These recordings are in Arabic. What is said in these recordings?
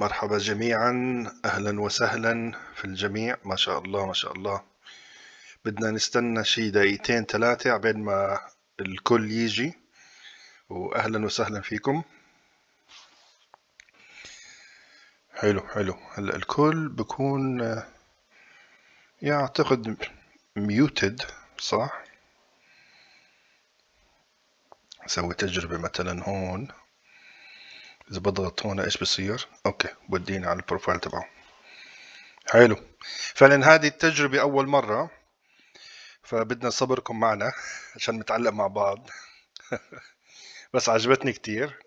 مرحبا جميعا. أهلا وسهلا في الجميع. ما شاء الله ما شاء الله. بدنا نستنى شي دقيقتين ثلاثة عبين ما الكل يجي. وأهلا وسهلا فيكم. حلو حلو. هلأ الكل بكون يعتقد ميوتد صح؟ أسوي تجربة مثلا هون. إذا بضغط هون إيش بصير؟ okay بودينا على ال profile تبعه. حلو. فعلا هذه التجربة أول مرة فبدنا صبركم معنا عشان نتعلم مع بعض. بس عجبتني كتير.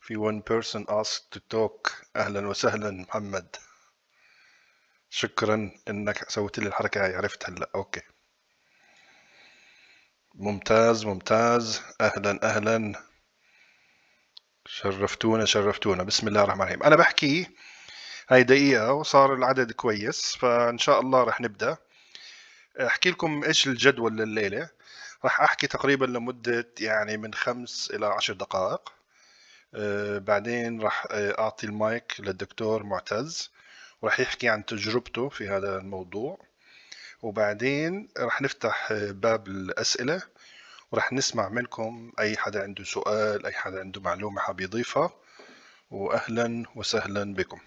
في one person asked to talk. أهلا وسهلا محمد. شكرا إنك سويت لي الحركة هاي عرفت هلأ. okay. ممتاز ممتاز. أهلا أهلا. شرفتونا شرفتونا. بسم الله الرحمن الرحيم. أنا بحكي هاي دقيقة وصار العدد كويس فإن شاء الله رح نبدأ. أحكي لكم إيش الجدول لليلة. راح أحكي تقريبا لمدة يعني من خمس إلى عشر دقائق. أه بعدين راح أعطي المايك للدكتور معتز. وراح يحكي عن تجربته في هذا الموضوع. وبعدين راح نفتح باب الأسئلة. وراح نسمع منكم أي حدا عنده سؤال أي حدا عنده معلومة حاب يضيفها. وأهلا وسهلا بكم.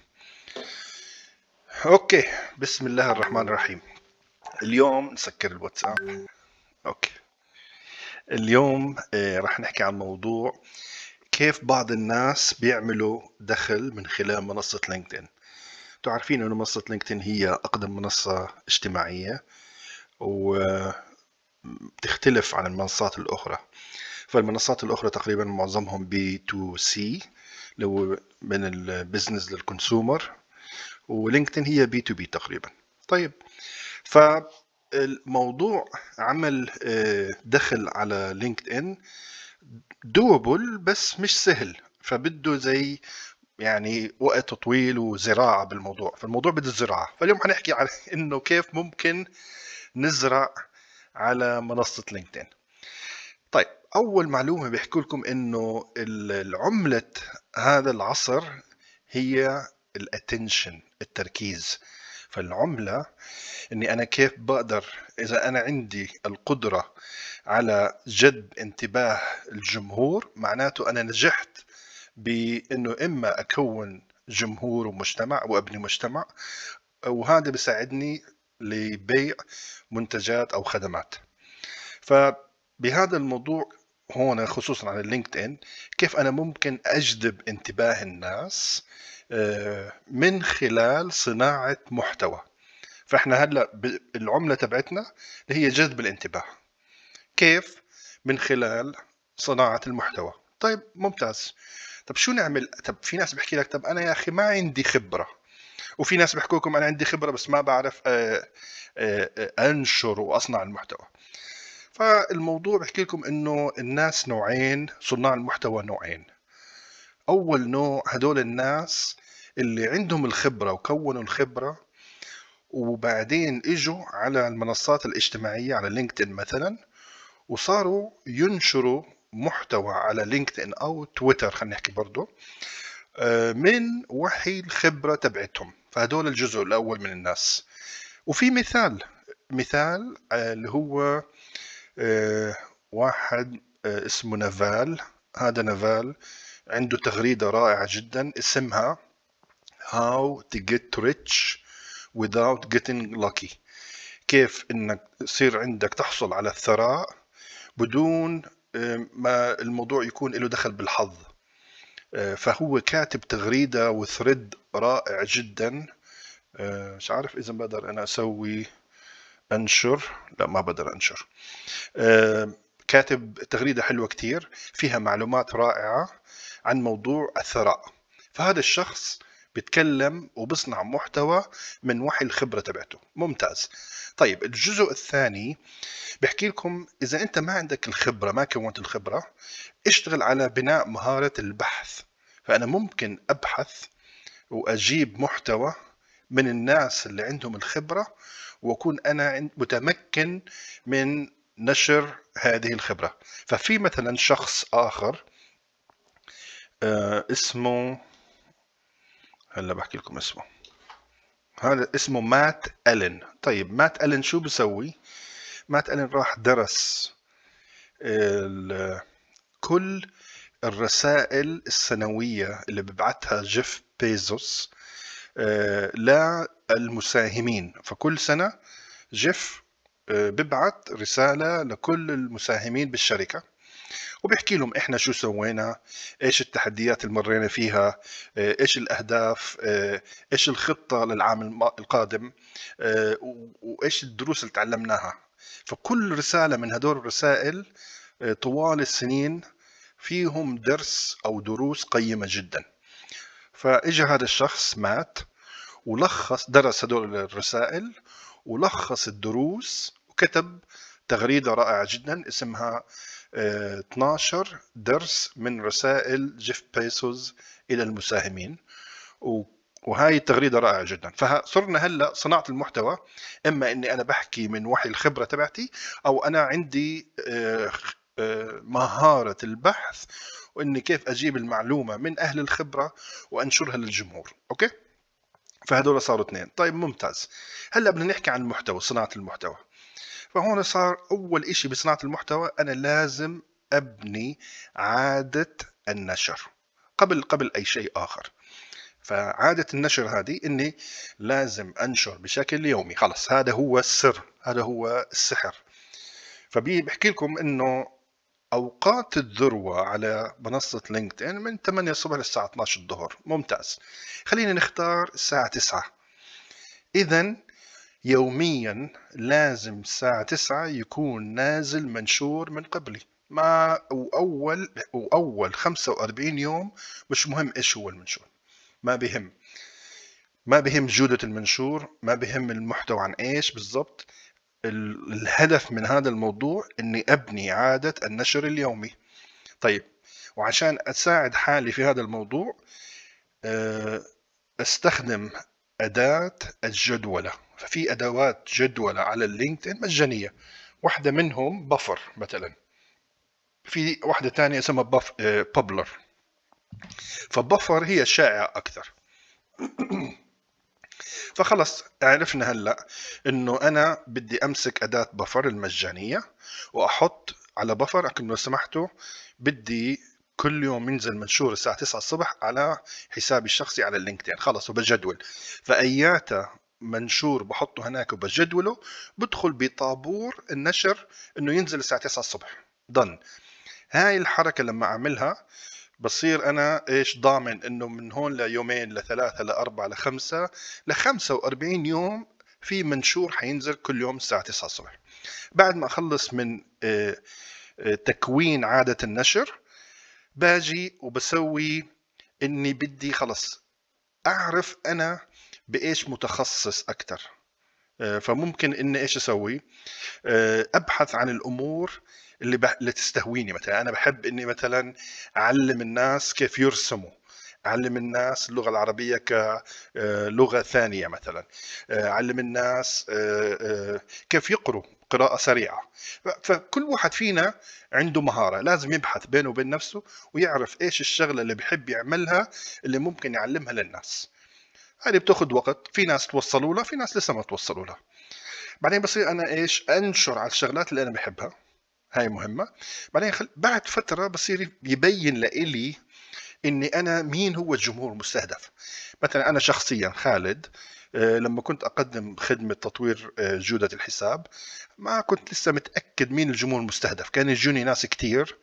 okay بسم الله الرحمن الرحيم. اليوم نسكر الواتساب. okay. اليوم راح نحكي عن موضوع كيف بعض الناس بيعملوا دخل من خلال منصة LinkedIn. أنتوا عارفين إنه منصة LinkedIn هي أقدم منصة اجتماعية وتختلف عن المنصات الأخرى. فالمنصات الأخرى تقريبا معظمهم B2C اللي هو من ال business لل consumer و LinkedIn هي B2B تقريبا. طيب فالموضوع عمل دخل على LinkedIn doable بس مش سهل. فبده زي يعني وقت طويل وزراعة بالموضوع. فالموضوع بده الزراعة فاليوم حنحكي عن إنه كيف ممكن نزرع على منصة LinkedIn. طيب أول معلومة بيحكوا لكم إنه العملة هذا العصر هي ال attention التركيز. فالعملة إني أنا كيف بقدر إذا أنا عندي القدرة على جذب انتباه الجمهور معناته أنا نجحت بإنه إما أكون جمهور ومجتمع وأبني مجتمع وهذا بيساعدني لبيع منتجات أو خدمات. فبهذا الموضوع هون خصوصا على اللينكد ان كيف أنا ممكن أجذب انتباه الناس من خلال صناعة محتوى. فإحنا هلأ العملة تبعتنا اللي هي جذب الانتباه. كيف؟ من خلال صناعة المحتوى. طيب ممتاز. طب شو نعمل؟ طب في ناس بحكي لك طب أنا يا أخي ما عندي خبرة. وفي ناس بيحكوا لكم أنا عندي خبرة بس ما بعرف أنشر وأصنع المحتوى. فالموضوع بحكي لكم إنه الناس نوعين صناع المحتوى نوعين. أول نوع هدول الناس اللي عندهم الخبرة وكونوا الخبرة وبعدين إجوا على المنصات الاجتماعية على لينكدين مثلا وصاروا ينشروا محتوى على لينكدين أو تويتر خلينا نحكي برضه من وحي الخبرة تبعتهم. فهدول الجزء الأول من الناس. وفي مثال مثال اللي هو واحد اسمه نافال. هذا نافال عنده تغريدة رائعة جدا اسمها How to get rich without getting lucky. كيف إنك يصير عندك تحصل على الثراء بدون ما الموضوع يكون له دخل بالحظ. فهو كاتب تغريدة وثريد رائع جدا. مش عارف إذا بقدر أنا أسوي أنشر. لا ما بقدر أنشر. كاتب تغريدة حلوة كتير فيها معلومات رائعة عن موضوع الثراء. فهذا الشخص بيتكلم وبصنع محتوى من وحي الخبرة تبعته. ممتاز. طيب الجزء الثاني بحكي لكم إذا أنت ما عندك الخبرة ما كونت الخبرة اشتغل على بناء مهارة البحث. فأنا ممكن أبحث وأجيب محتوى من الناس اللي عندهم الخبرة وأكون أنا متمكن من نشر هذه الخبرة. ففي مثلا شخص آخر اسمه هلا بحكي لكم اسمه. هذا اسمه مات ألين طيب مات ألين شو بسوي؟ مات ألين راح درس كل الرسائل السنوية اللي ببعثها جيف بيزوس آه، للمساهمين. فكل سنة جيف آه، ببعث رسالة لكل المساهمين بالشركة وبيحكي لهم إحنا شو سوينا إيش التحديات اللي مرينا فيها آه، إيش الأهداف إيش الخطة للعام القادم وإيش الدروس اللي تعلمناها. فكل رسالة من هدول الرسائل طوال السنين فيهم درس أو دروس قيمة جدا. فاجى هذا الشخص مات ولخص درس هدول الرسائل ولخص الدروس وكتب تغريدة رائعة جدا اسمها 12 آه، درس من رسائل جيف بيسوز إلى المساهمين. وهاي التغريدة رائعة جدا. فصرنا هلأ صناعة المحتوى إما إني أنا بحكي من وحي الخبرة تبعتي أو أنا عندي آه، مهارة البحث وإني كيف أجيب المعلومة من أهل الخبرة وأنشرها للجمهور. أوكي؟ فهدول صاروا اثنين. طيب ممتاز. هلأ بدنا نحكي عن المحتوى صناعة المحتوى. فهون صار أول إشي بصناعة المحتوى أنا لازم أبني عادة النشر قبل قبل أي شيء آخر. فعادة النشر هذه إني لازم أنشر بشكل يومي. خلص هذا هو السر هذا هو السحر. فبيحكي لكم إنه أوقات الذروة على منصة لينكدين من 8 الصبح للساعة 12 الظهر. ممتاز. خلينا نختار الساعة 9 إذا يوميا لازم الساعة 9 يكون نازل منشور من قبلي. ما وأول وأول 45 يوم مش مهم إيش هو المنشور. ما بهم ما بهم جودة المنشور ما بهم المحتوى عن إيش بالضبط. الهدف من هذا الموضوع إني أبني عادة النشر اليومي. طيب وعشان أساعد حالي في هذا الموضوع آه، أستخدم أداة الجدولة. ففي أدوات جدولة على اللينكدين مجانية. واحدة منهم بفر مثلا. في واحدة ثانية اسمها بف... بابلر. فبفر هي الشائعة أكثر. فخلص عرفنا هلأ إنه أنا بدي أمسك أداة بفر المجانية وأحط على بفر لكن لو سمحتوا بدي كل يوم ينزل منشور الساعة 9 الصبح على حسابي الشخصي على اللينكدين خلص وبجدول. فأياتا منشور بحطه هناك وبجدوله بدخل بطابور النشر إنه ينزل الساعة 9 الصبح. ضن هاي الحركة لما أعملها بصير أنا إيش ضامن إنه من هون ليومين لثلاثة لأربعة لخمسة ل 45 يوم في منشور حينزل كل يوم الساعة 9 الصبح. بعد ما أخلص من آه، آه، تكوين عادة النشر باجي وبسوي إني بدي خلص. أعرف أنا بإيش متخصص أكثر آه، فممكن إني إيش أسوي؟ أبحث عن الأمور اللي, بح... اللي تستهويني مثلا. أنا بحب إني مثلا أعلم الناس كيف يرسموا. أعلم الناس اللغة العربية كلغه ثانية مثلا. أعلم الناس آه، آه، كيف يقروا قراءة سريعة. فكل واحد فينا عنده مهارة. لازم يبحث بينه وبين نفسه ويعرف إيش الشغلة اللي بحب يعملها اللي ممكن يعلمها للناس. هذه بتاخذ وقت. في ناس توصلوا لها في ناس لسه ما توصلوا لها. بعدين بصير أنا إيش؟ أنشر على الشغلات اللي أنا بحبها. هاي مهمة. بعدين خل... بعد فترة بصير يبين لإلي إني أنا مين هو الجمهور المستهدف. مثلا أنا شخصيا خالد آه، لما كنت أقدم خدمة تطوير آه، جودة الحساب ما كنت لسه متأكد مين الجمهور المستهدف. كان يجوني ناس كتير.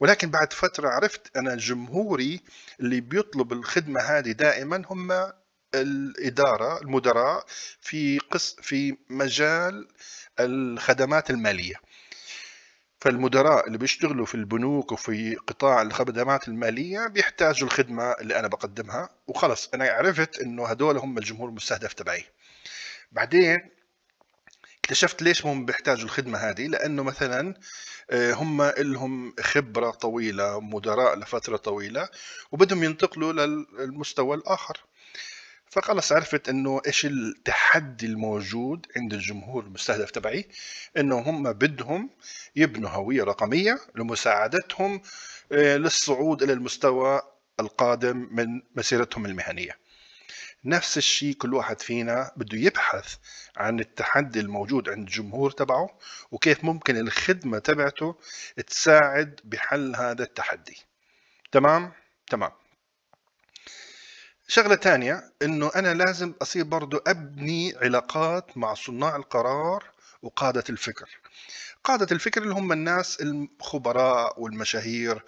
ولكن بعد فترة عرفت أنا جمهوري اللي بيطلب الخدمة هذه دائما هم الإدارة المدراء في قس في مجال الخدمات المالية. فالمدراء اللي بيشتغلوا في البنوك وفي قطاع الخدمات المالية بيحتاجوا الخدمة اللي أنا بقدمها وخلص. أنا عرفت إنه هدول هم الجمهور المستهدف تبعي. بعدين اكتشفت ليش هم بيحتاجوا الخدمة هذه لأنه مثلا آه، هم لهم خبرة طويلة مدراء لفترة طويلة وبدهم ينتقلوا للمستوى الآخر. فخلص عرفت إنه إيش التحدي الموجود عند الجمهور المستهدف تبعي إنه هم بدهم يبنوا هوية رقمية لمساعدتهم آه، للصعود إلى المستوى القادم من مسيرتهم المهنية. نفس الشيء كل واحد فينا بده يبحث عن التحدي الموجود عند الجمهور تبعه وكيف ممكن الخدمة تبعته تساعد بحل هذا التحدي. تمام؟ تمام. شغلة تانية إنه أنا لازم أصير برضو أبني علاقات مع صناع القرار وقادة الفكر. قادة الفكر اللي هم الناس الخبراء والمشاهير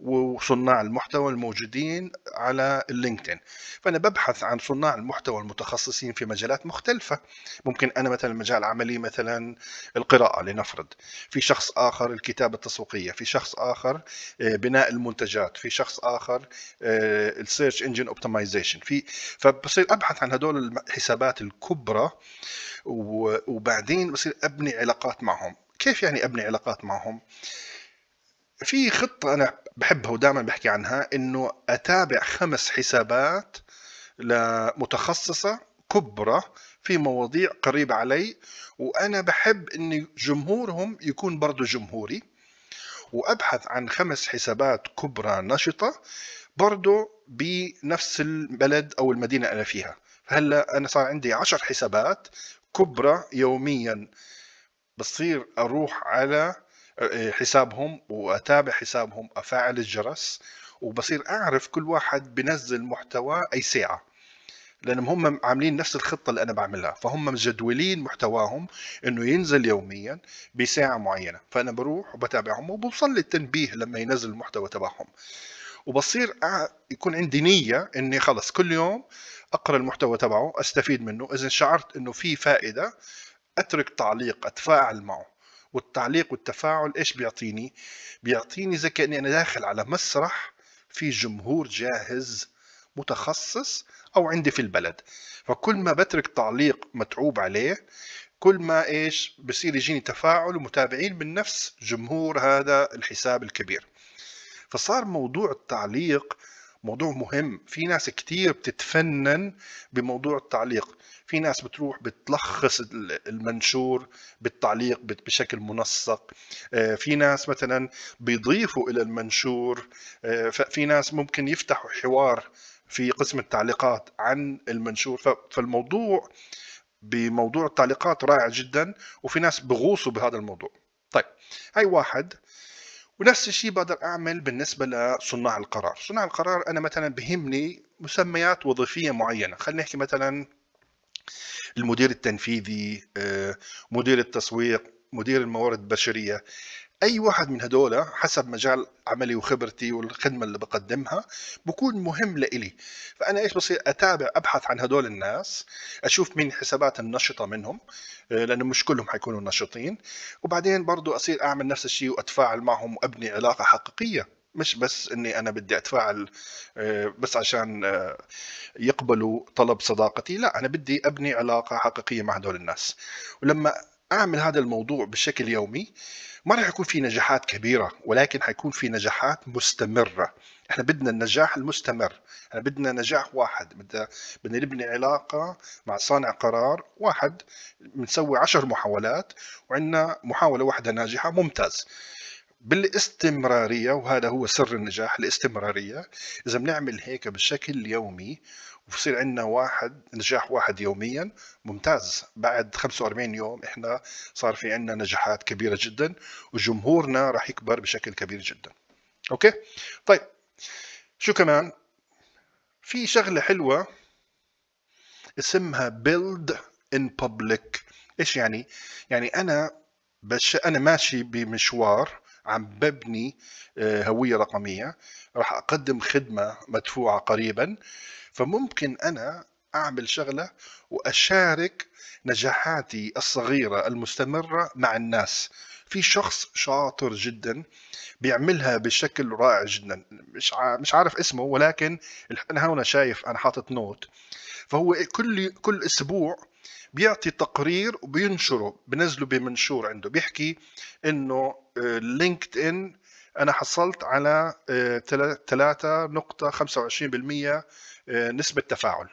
وصناع المحتوى الموجودين على اللينكدين. فأنا ببحث عن صناع المحتوى المتخصصين في مجالات مختلفة. ممكن أنا مثلا مجال عملي مثلا القراءة لنفرض. في شخص آخر الكتابة التسويقية. في شخص آخر آه، بناء المنتجات. في شخص آخر ال search engine optimization في فبصير أبحث عن هدول الحسابات الكبرى وبعدين بصير أبني علاقات معهم. كيف يعني أبني علاقات معهم؟ في خطة أنا بحبها ودائما بحكي عنها إنه أتابع خمس حسابات لمتخصصة كبرى في مواضيع قريبة علي وأنا بحب إن جمهورهم يكون برضو جمهوري وأبحث عن خمس حسابات كبرى نشطة برضو بنفس البلد أو المدينة أنا فيها. فهلأ أنا صار عندي عشر حسابات كبرى يوميا. بصير أروح على آه، حسابهم وأتابع حسابهم أفعل الجرس وبصير أعرف كل واحد بنزل محتوى أي ساعة. لأنهم هم عاملين نفس الخطة اللي أنا بعملها. فهم مجدولين محتواهم إنه ينزل يوميا بساعة معينة. فأنا بروح وبتابعهم وبوصل لي التنبيه لما ينزل المحتوى تبعهم. وبصير يكون عندي نية إني خلص كل يوم أقرأ المحتوى تبعه أستفيد منه. إذا شعرت إنه في فائدة أترك تعليق أتفاعل معه. والتعليق والتفاعل إيش بيعطيني؟ بيعطيني زي كأني أنا داخل على مسرح في جمهور جاهز متخصص أو عندي في البلد. فكل ما بترك تعليق متعوب عليه كل ما إيش؟ بصير يجيني تفاعل ومتابعين من نفس جمهور هذا الحساب الكبير. فصار موضوع التعليق موضوع مهم. في ناس كتير بتتفنن بموضوع التعليق. في ناس بتروح بتلخص المنشور بالتعليق بشكل منسق. آه، في ناس مثلا بيضيفوا إلى المنشور. آه، في ناس ممكن يفتحوا حوار في قسم التعليقات عن المنشور. فالموضوع بموضوع التعليقات رائع جدا وفي ناس بغوصوا بهذا الموضوع. طيب هاي واحد ونفس الشيء بقدر اعمل بالنسبة لصناع القرار. صناع القرار أنا مثلا بهمني مسميات وظيفية معينة. خلينا نحكي مثلا المدير التنفيذي آه، مدير التسويق مدير الموارد البشرية. أي واحد من هدول حسب مجال عملي وخبرتي والخدمة اللي بقدمها بكون مهم لإلي. فأنا إيش بصير؟ أتابع أبحث عن هدول الناس أشوف مين الحسابات النشطة منهم آه، لأنه مش كلهم حيكونوا نشطين. وبعدين برضو أصير أعمل نفس الشيء وأتفاعل معهم وأبني علاقة حقيقية. مش بس إني أنا بدي أتفاعل آه، بس عشان آه، يقبلوا طلب صداقتي. لا أنا بدي أبني علاقة حقيقية مع هدول الناس. ولما أعمل هذا الموضوع بشكل يومي ما راح يكون في نجاحات كبيرة ولكن حيكون في نجاحات مستمرة. إحنا بدنا النجاح المستمر. إحنا بدنا نجاح واحد. بدنا بدنا نبني علاقة مع صانع قرار واحد. بنسوي عشر محاولات وعندنا محاولة واحدة ناجحة ممتاز. بالاستمرارية وهذا هو سر النجاح الاستمرارية. إذا بنعمل هيك بشكل يومي وبصير عندنا واحد نجاح واحد يوميا ممتاز. بعد 45 يوم إحنا صار في عندنا نجاحات كبيرة جدا وجمهورنا راح يكبر بشكل كبير جدا. أوكي؟ طيب. شو كمان؟ في شغلة حلوة اسمها build in public. إيش يعني؟ يعني أنا بش أنا ماشي بمشوار عم ببني آه، هوية رقمية راح أقدم خدمة مدفوعة قريبا. فممكن أنا أعمل شغلة وأشارك نجاحاتي الصغيرة المستمرة مع الناس. في شخص شاطر جدا بيعملها بشكل رائع جدا. مش مش عارف اسمه ولكن أنا هنا شايف أنا حاطط نوت. فهو كل كل أسبوع بيعطي تقرير وبينشره بنزله بمنشور عنده. بيحكي إنه لينكد آه، ان أنا حصلت على 3.25% آه، نسبة تفاعل.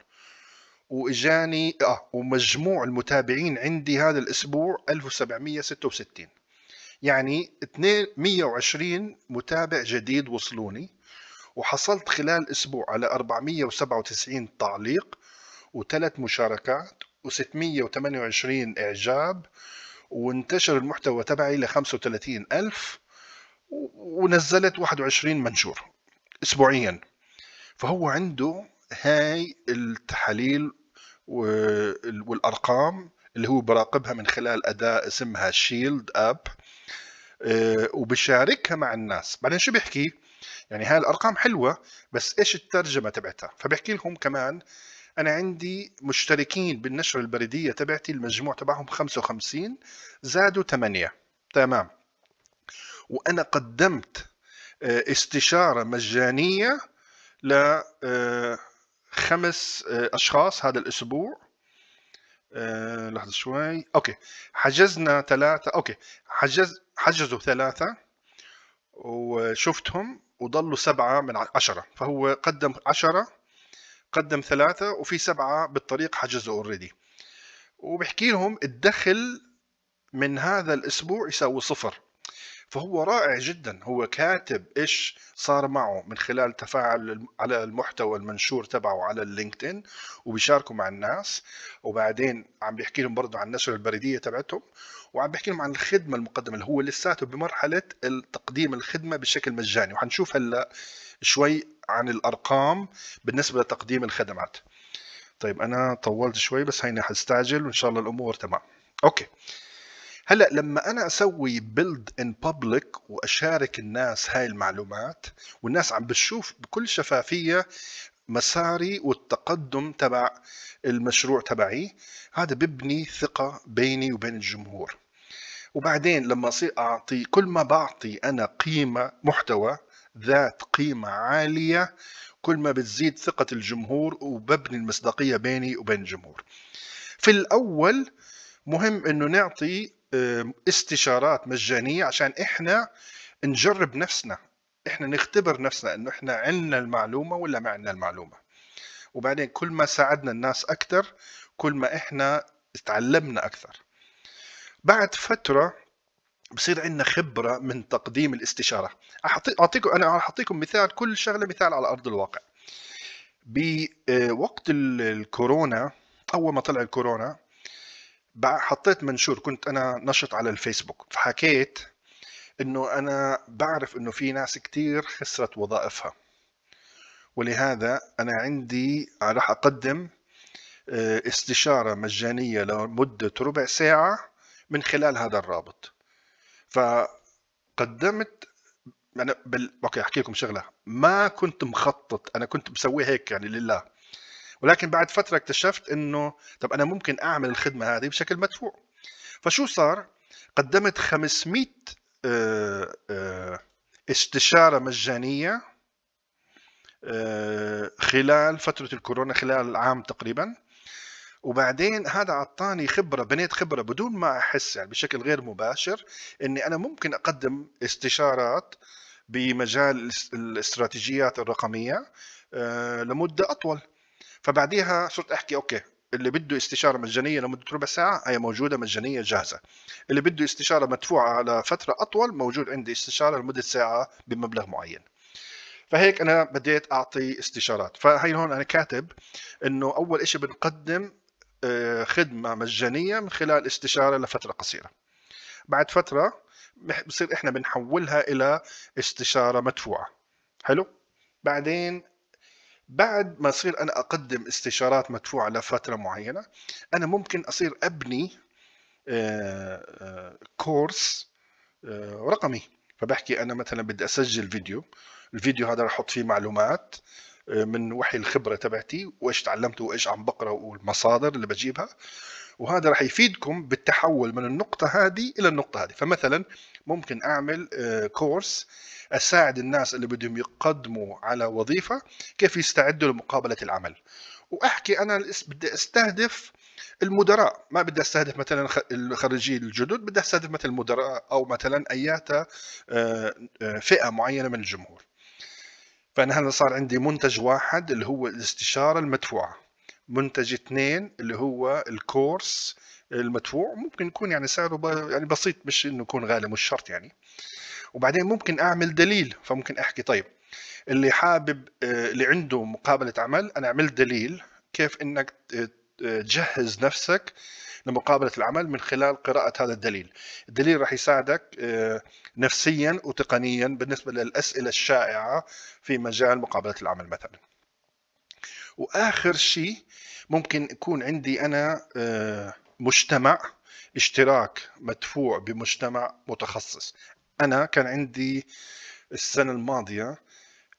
وإجاني آه ومجموع المتابعين عندي هذا الأسبوع 1766 يعني 120 متابع جديد وصلوني وحصلت خلال أسبوع على 497 تعليق وثلاث مشاركات و628 إعجاب وانتشر المحتوى تبعي ل 35 ألف ونزلت 21 منشور أسبوعيا. فهو عنده هاي التحاليل والأرقام اللي هو براقبها من خلال أداة اسمها شيلد أب آه، وبشاركها مع الناس. بعدين شو بيحكي؟ يعني هاي الأرقام حلوة بس إيش الترجمة تبعتها؟ فبحكي لهم كمان أنا عندي مشتركين بالنشرة البريدية تبعتي المجموع تبعهم 55 زادوا 8 تمام. وأنا قدمت آه، استشارة مجانية ل آه، خمس أشخاص هذا الأسبوع. لحظة شوي. okay. حجزنا ثلاثة okay. حجز حجزوا ثلاثة وشفتهم وضلوا سبعة من عشرة. فهو قدم عشرة قدم ثلاثة وفي سبعة بالطريق حجزوا already وبحكي لهم الدخل من هذا الأسبوع يساوي صفر. فهو رائع جدا. هو كاتب إيش صار معه من خلال تفاعل على المحتوى المنشور تبعه على ال LinkedIn وبيشاركوا مع الناس. وبعدين عم بيحكي لهم برضه عن النشرة البريدية تبعتهم. وعم بحكي لهم عن الخدمة المقدمة اللي هو لساته بمرحلة تقديم الخدمة بشكل مجاني. وحنشوف هلأ شوي عن الأرقام بالنسبة لتقديم الخدمات. طيب أنا طولت شوي بس هيني حستعجل وإن شاء الله الأمور تمام. okay. هلأ لما أنا أسوي build in public وأشارك الناس هاي المعلومات والناس عم بتشوف بكل شفافية مساري والتقدم تبع المشروع تبعي هذا ببني ثقة بيني وبين الجمهور. وبعدين لما أصير أعطي كل ما بعطي أنا قيمة محتوى ذات قيمة عالية كل ما بتزيد ثقة الجمهور وببني المصداقية بيني وبين الجمهور. في الأول مهم إنه نعطي استشارات مجانية عشان إحنا نجرب نفسنا. إحنا نختبر نفسنا إنه إحنا عندنا المعلومة ولا ما عندنا المعلومة. وبعدين كل ما ساعدنا الناس أكثر كل ما إحنا تعلمنا أكثر بعد فترة بصير عندنا خبرة من تقديم الاستشارة. أعطيكم أنا اعطيكم مثال كل شغلة مثال على أرض الواقع. بوقت الكورونا أول ما طلع الكورونا حطيت منشور كنت أنا نشط على الفيسبوك فحكيت إنه أنا بعرف إنه في ناس كتير خسرت وظائفها. ولهذا أنا عندي راح أقدم آه، استشارة مجانية لمدة ربع ساعة من خلال هذا الرابط. فقدمت أنا بال... أوكي أحكي لكم شغلة. ما كنت مخطط أنا كنت مسوي هيك يعني لله. ولكن بعد فترة اكتشفت إنه طب أنا ممكن أعمل الخدمة هذه بشكل مدفوع. فشو صار؟ قدمت 500 آه، آه، استشارة مجانية آه، خلال فترة الكورونا خلال عام تقريبا. وبعدين هذا أعطاني خبرة بنيت خبرة بدون ما أحس يعني بشكل غير مباشر إني أنا ممكن أقدم استشارات بمجال الاستراتيجيات الرقمية لمدة أطول. فبعديها صرت أحكي أوكي اللي بده استشارة مجانية لمدة ربع ساعة هي موجودة مجانية جاهزة. اللي بده استشارة مدفوعة على فترة أطول موجود عندي استشارة لمدة ساعة بمبلغ معين. فهيك أنا بديت أعطي استشارات. فهي هون أنا كاتب إنه أول شيء بنقدم آه، خدمة مجانية من خلال استشارة لفترة قصيرة. بعد فترة بصير إحنا بنحولها إلى استشارة مدفوعة. حلو؟ بعدين بعد ما أصير أنا أقدم استشارات مدفوعة لفترة معينة أنا ممكن أصير أبني كورس آه، آه، رقمي. فبحكي أنا مثلا بدي أسجل فيديو. الفيديو هذا رح أحط فيه معلومات آه، من وحي الخبرة تبعتي وإيش تعلمته وإيش عم بقرأ والمصادر اللي بجيبها. وهذا راح يفيدكم بالتحول من النقطة هذه إلى النقطة هذه. فمثلا ممكن أعمل كورس أساعد الناس اللي بدهم يقدموا على وظيفة كيف يستعدوا لمقابلة العمل. وأحكي أنا بدي أستهدف المدراء. ما بدي أستهدف مثلا الخريجين الجدد بدي أستهدف مثلا المدراء أو مثلا ايات آه، آه، فئة معينة من الجمهور. فانا هلا صار عندي منتج واحد اللي هو الاستشارة المدفوعة. منتج اثنين اللي هو الكورس المدفوع. ممكن يكون يعني سعره يعني بسيط مش إنه يكون غالي مش شرط يعني. وبعدين ممكن أعمل دليل فممكن أحكي. طيب اللي حابب آه، اللي عنده مقابلة عمل أنا عملت دليل كيف إنك تجهز نفسك لمقابلة العمل من خلال قراءة هذا الدليل. الدليل راح يساعدك آه، نفسيا وتقنيا بالنسبة للأسئلة الشائعة في مجال مقابلة العمل مثلا. وآخر شيء ممكن يكون عندي أنا آه، مجتمع اشتراك مدفوع بمجتمع متخصص. أنا كان عندي السنة الماضية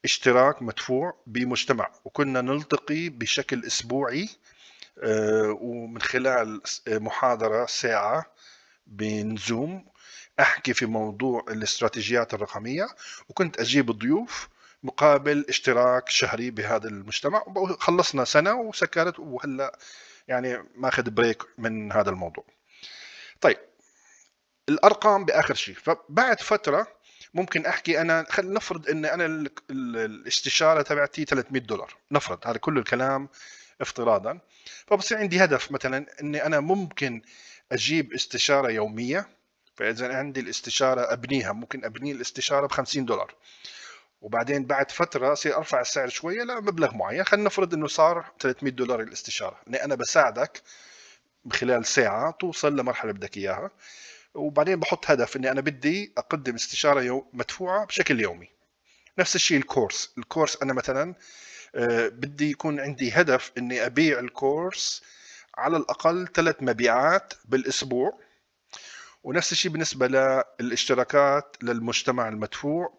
اشتراك مدفوع بمجتمع وكنا نلتقي بشكل أسبوعي آه، ومن خلال محاضرة ساعة بنزوم أحكي في موضوع الاستراتيجيات الرقمية وكنت أجيب ضيوف مقابل اشتراك شهري بهذا المجتمع خلصنا سنة وسكرت وهلأ يعني ماخذ بريك من هذا الموضوع. طيب الأرقام بآخر شيء. فبعد فترة ممكن أحكي أنا خلينا نفرض إن أنا الاستشارة تبعتي 300 دولار. نفرض هذا كل الكلام افتراضا. فبصير عندي هدف مثلا إني أنا ممكن أجيب استشارة يومية. فاذا عندي الاستشارة أبنيها ممكن أبني الاستشارة ب 50 دولار. وبعدين بعد فترة أصير أرفع السعر شوية لمبلغ معين. خلينا نفرض إنه صار 300 دولار الاستشارة. إني أنا بساعدك خلال ساعة توصل لمرحلة بدك إياها. وبعدين بحط هدف إني أنا بدي أقدم استشارة يو مدفوعة بشكل يومي. نفس الشيء الكورس. الكورس أنا مثلا آه، بدي يكون عندي هدف إني أبيع الكورس على الأقل ثلاث مبيعات بالأسبوع. ونفس الشيء بالنسبة للاشتراكات للمجتمع المدفوع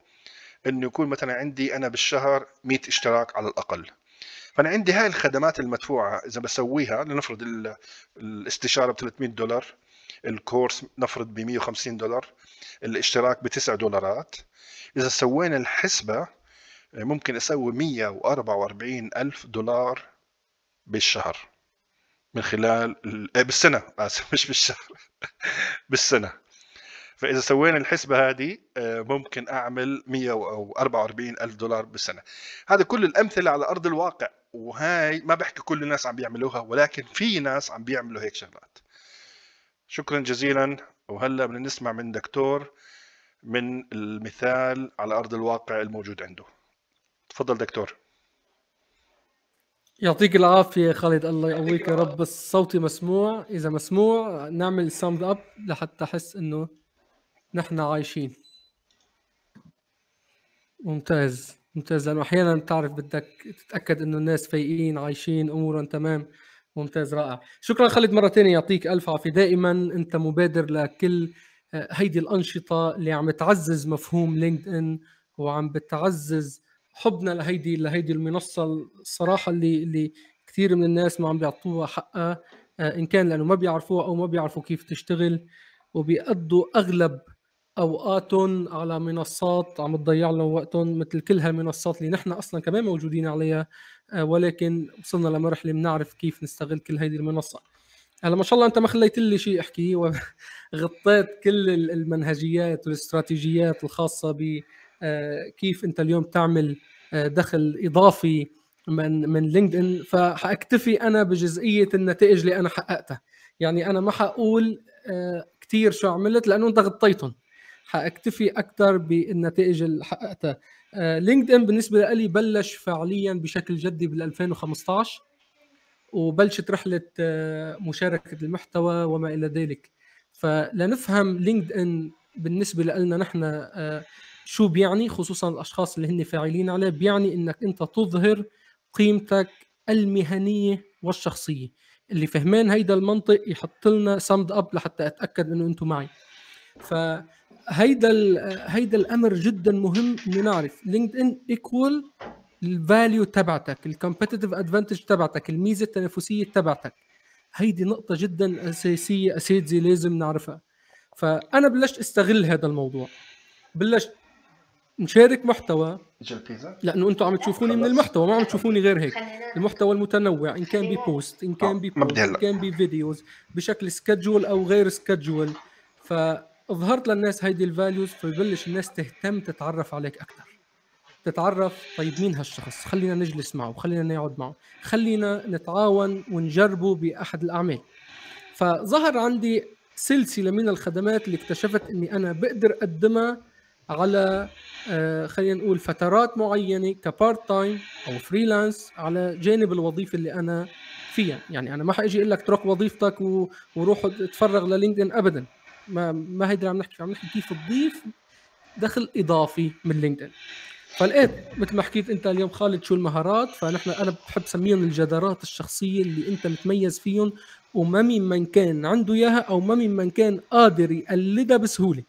إنه يكون مثلا عندي أنا بالشهر 100 اشتراك على الأقل. فأنا عندي هاي الخدمات المدفوعة إذا بسويها لنفرض الاستشارة ب 300 دولار. الكورس نفرض ب 150 دولار الاشتراك ب 9 دولارات. إذا سوينا الحسبة ممكن أسوي 144 ألف دولار بالشهر. من خلال إيه، بالسنة آسف مش بالشهر بالسنة. فإذا سوينا الحسبة هذه آه، ممكن أعمل 144 ألف دولار بالسنة. هذا كل الأمثلة على أرض الواقع وهاي ما بحكي كل الناس عم بيعملوها ولكن في ناس عم بيعملوا هيك شغلات. شكرا جزيلا. وهلأ بدنا نسمع من دكتور من المثال على أرض الواقع الموجود عنده. تفضل دكتور. يعطيك العافية خالد. الله يقويك يا رب. بس صوتي مسموع. إذا مسموع نعمل ساوند أب لحتى أحس إنه نحن عايشين. ممتاز. ممتاز. لأنه أحيانا تعرف بدك تتأكد إنه الناس فايقين عايشين أمورهم تمام. ممتاز رائع. شكرا خالد مرة ثانية يعطيك ألف عافية. دائما أنت مبادر لكل آه، هيدي الأنشطة اللي عم تعزز مفهوم لينكد إن وعم بتعزز حبنا لهيدي لهيدي المنصة. الصراحة اللي اللي كثير من الناس ما عم بيعطوها حقها آه، إن كان لأنه ما بيعرفوها أو ما بيعرفوا كيف تشتغل وبيقضوا أغلب أوقاتهم على منصات عم تضيع لهم وقتهم مثل كل هالمنصات اللي نحن أصلا كمان موجودين عليها. ولكن وصلنا لمرحله بنعرف كيف نستغل كل هذه المنصة. هلا ما شاء الله أنت ما خليت لي شيء احكي وغطيت كل المنهجيات والاستراتيجيات الخاصة ب آه، كيف أنت اليوم تعمل آه، دخل إضافي من من لينكد ان فحأكتفي أنا بجزئية النتائج اللي أنا حققتها. يعني أنا ما حقول كثير شو عملت لأنه أنت غطيتهم. حأكتفي أكثر بالنتائج اللي حققتها. LinkedIn بالنسبة لي بلش فعليا بشكل جدي بال 2015 وبلشت رحلة آه، مشاركة المحتوى وما إلى ذلك. فلنفهم LinkedIn بالنسبة لنا نحن آه، شو بيعني خصوصا الأشخاص اللي هن فاعلين عليه بيعني إنك أنت تظهر قيمتك المهنية والشخصية. اللي فهمان هيدا المنطق يحط لنا سمد اب لحتى أتأكد إنه أنتم معي. ف هيدا هيدا الأمر جدا مهم انه نعرف LinkedIn equal ال value تبعتك ال competitive advantage تبعتك الميزة التنافسية تبعتك. هيدي نقطة جدا أساسية اساسيه لازم نعرفها. فأنا بلشت أستغل هذا الموضوع. بلشت نشارك محتوى. لأنه أنتم عم تشوفوني من المحتوى ما عم تشوفوني غير هيك. المحتوى المتنوع إن كان ب post إن كان ب post إن كان ب videos بشكل scheduled أو غير scheduled ف اظهرت للناس هيدي ال values فيبلش الناس تهتم تتعرف عليك أكثر تتعرف طيب مين هالشخص؟ خلينا نجلس معه خلينا نقعد معه. خلينا نتعاون ونجربه بأحد الأعمال. فظهر عندي سلسلة من الخدمات اللي اكتشفت إني أنا بقدر أقدمها على آه خلينا نقول فترات معينة ك part-time أو freelance على جانب الوظيفة اللي أنا فيها. يعني أنا ما حأجي أقول لك اترك وظيفتك. وروح تفرغ لل LinkedIn ابدا. ما ما هيدا عم نحكي عم نحكي كيف تضيف دخل إضافي من LinkedIn. فلقيت مثل ما حكيت أنت اليوم خالد شو المهارات فنحن أنا بحب سميهم الجدارات الشخصية اللي أنت متميز فيهم وما من من كان عنده إياها أو ما من من كان قادر يقلدها بسهولة.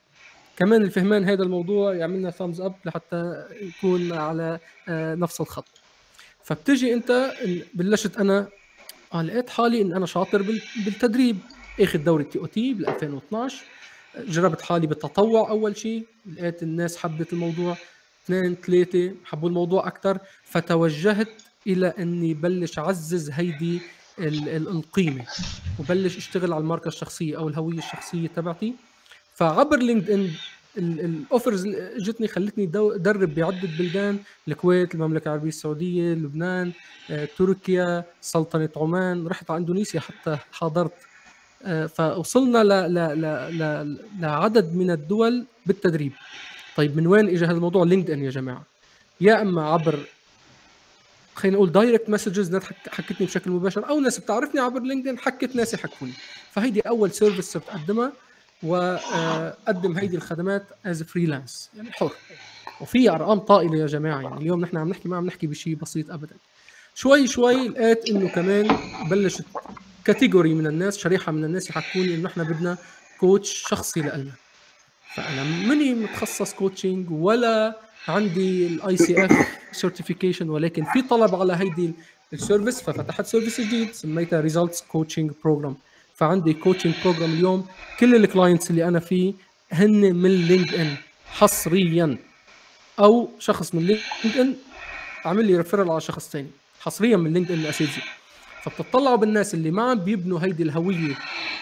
كمان الفهمان هذا الموضوع يعملنا thumbs up لحتى يكون على آه، نفس الخط. فبتجي أنت بلشت أنا آه لقيت حالي إن أنا شاطر بالتدريب. اخذ دورة TOT بال 2012 جربت حالي بالتطوع أول شيء لقيت الناس حبت الموضوع. اثنين ثلاثة حبوا الموضوع أكثر فتوجهت إلى إني بلش أعزز هيدي القيمة وبلش أشتغل على الماركة الشخصية أو الهوية الشخصية تبعتي. فعبر LinkedIn ال offers اجتني خلتني أدرب بعدة بلدان الكويت المملكة العربية السعودية لبنان آه، تركيا سلطنة عمان. رحت على إندونيسيا حتى حاضرت آه، فوصلنا ل ل ل لعدد من الدول بالتدريب. طيب من وين اجى هذا الموضوع؟ LinkedIn يا جماعة. يا إما عبر خلينا نقول direct messages ناس حكتني بشكل مباشر أو ناس بتعرفني عبر LinkedIn حكت ناس يحكوني. فهيدي أول service صرت أقدمها واقدم هيدي الخدمات as freelance يعني حر. وفي أرقام طائلة يا جماعة يعني اليوم نحن عم نحكي ما عم نحكي بشيء بسيط ابدا. شوي شوي لقيت إنه كمان بلشت category من الناس شريحة من الناس يحكوني إنه إحنا بدنا coach شخصي لنا فأنا ماني متخصص coaching ولا عندي ال ICF certification ولكن في طلب على هيدي ال service ففتحت service جديد سميتها results coaching program فعندي coaching program اليوم كل ال clients اللي أنا فيه هن من LinkedIn حصريا. أو شخص من LinkedIn عامل لي referral على شخص ثاني حصريا من LinkedIn اساسي فبتطلعوا بالناس اللي ما عم بيبنوا هيدي الهوية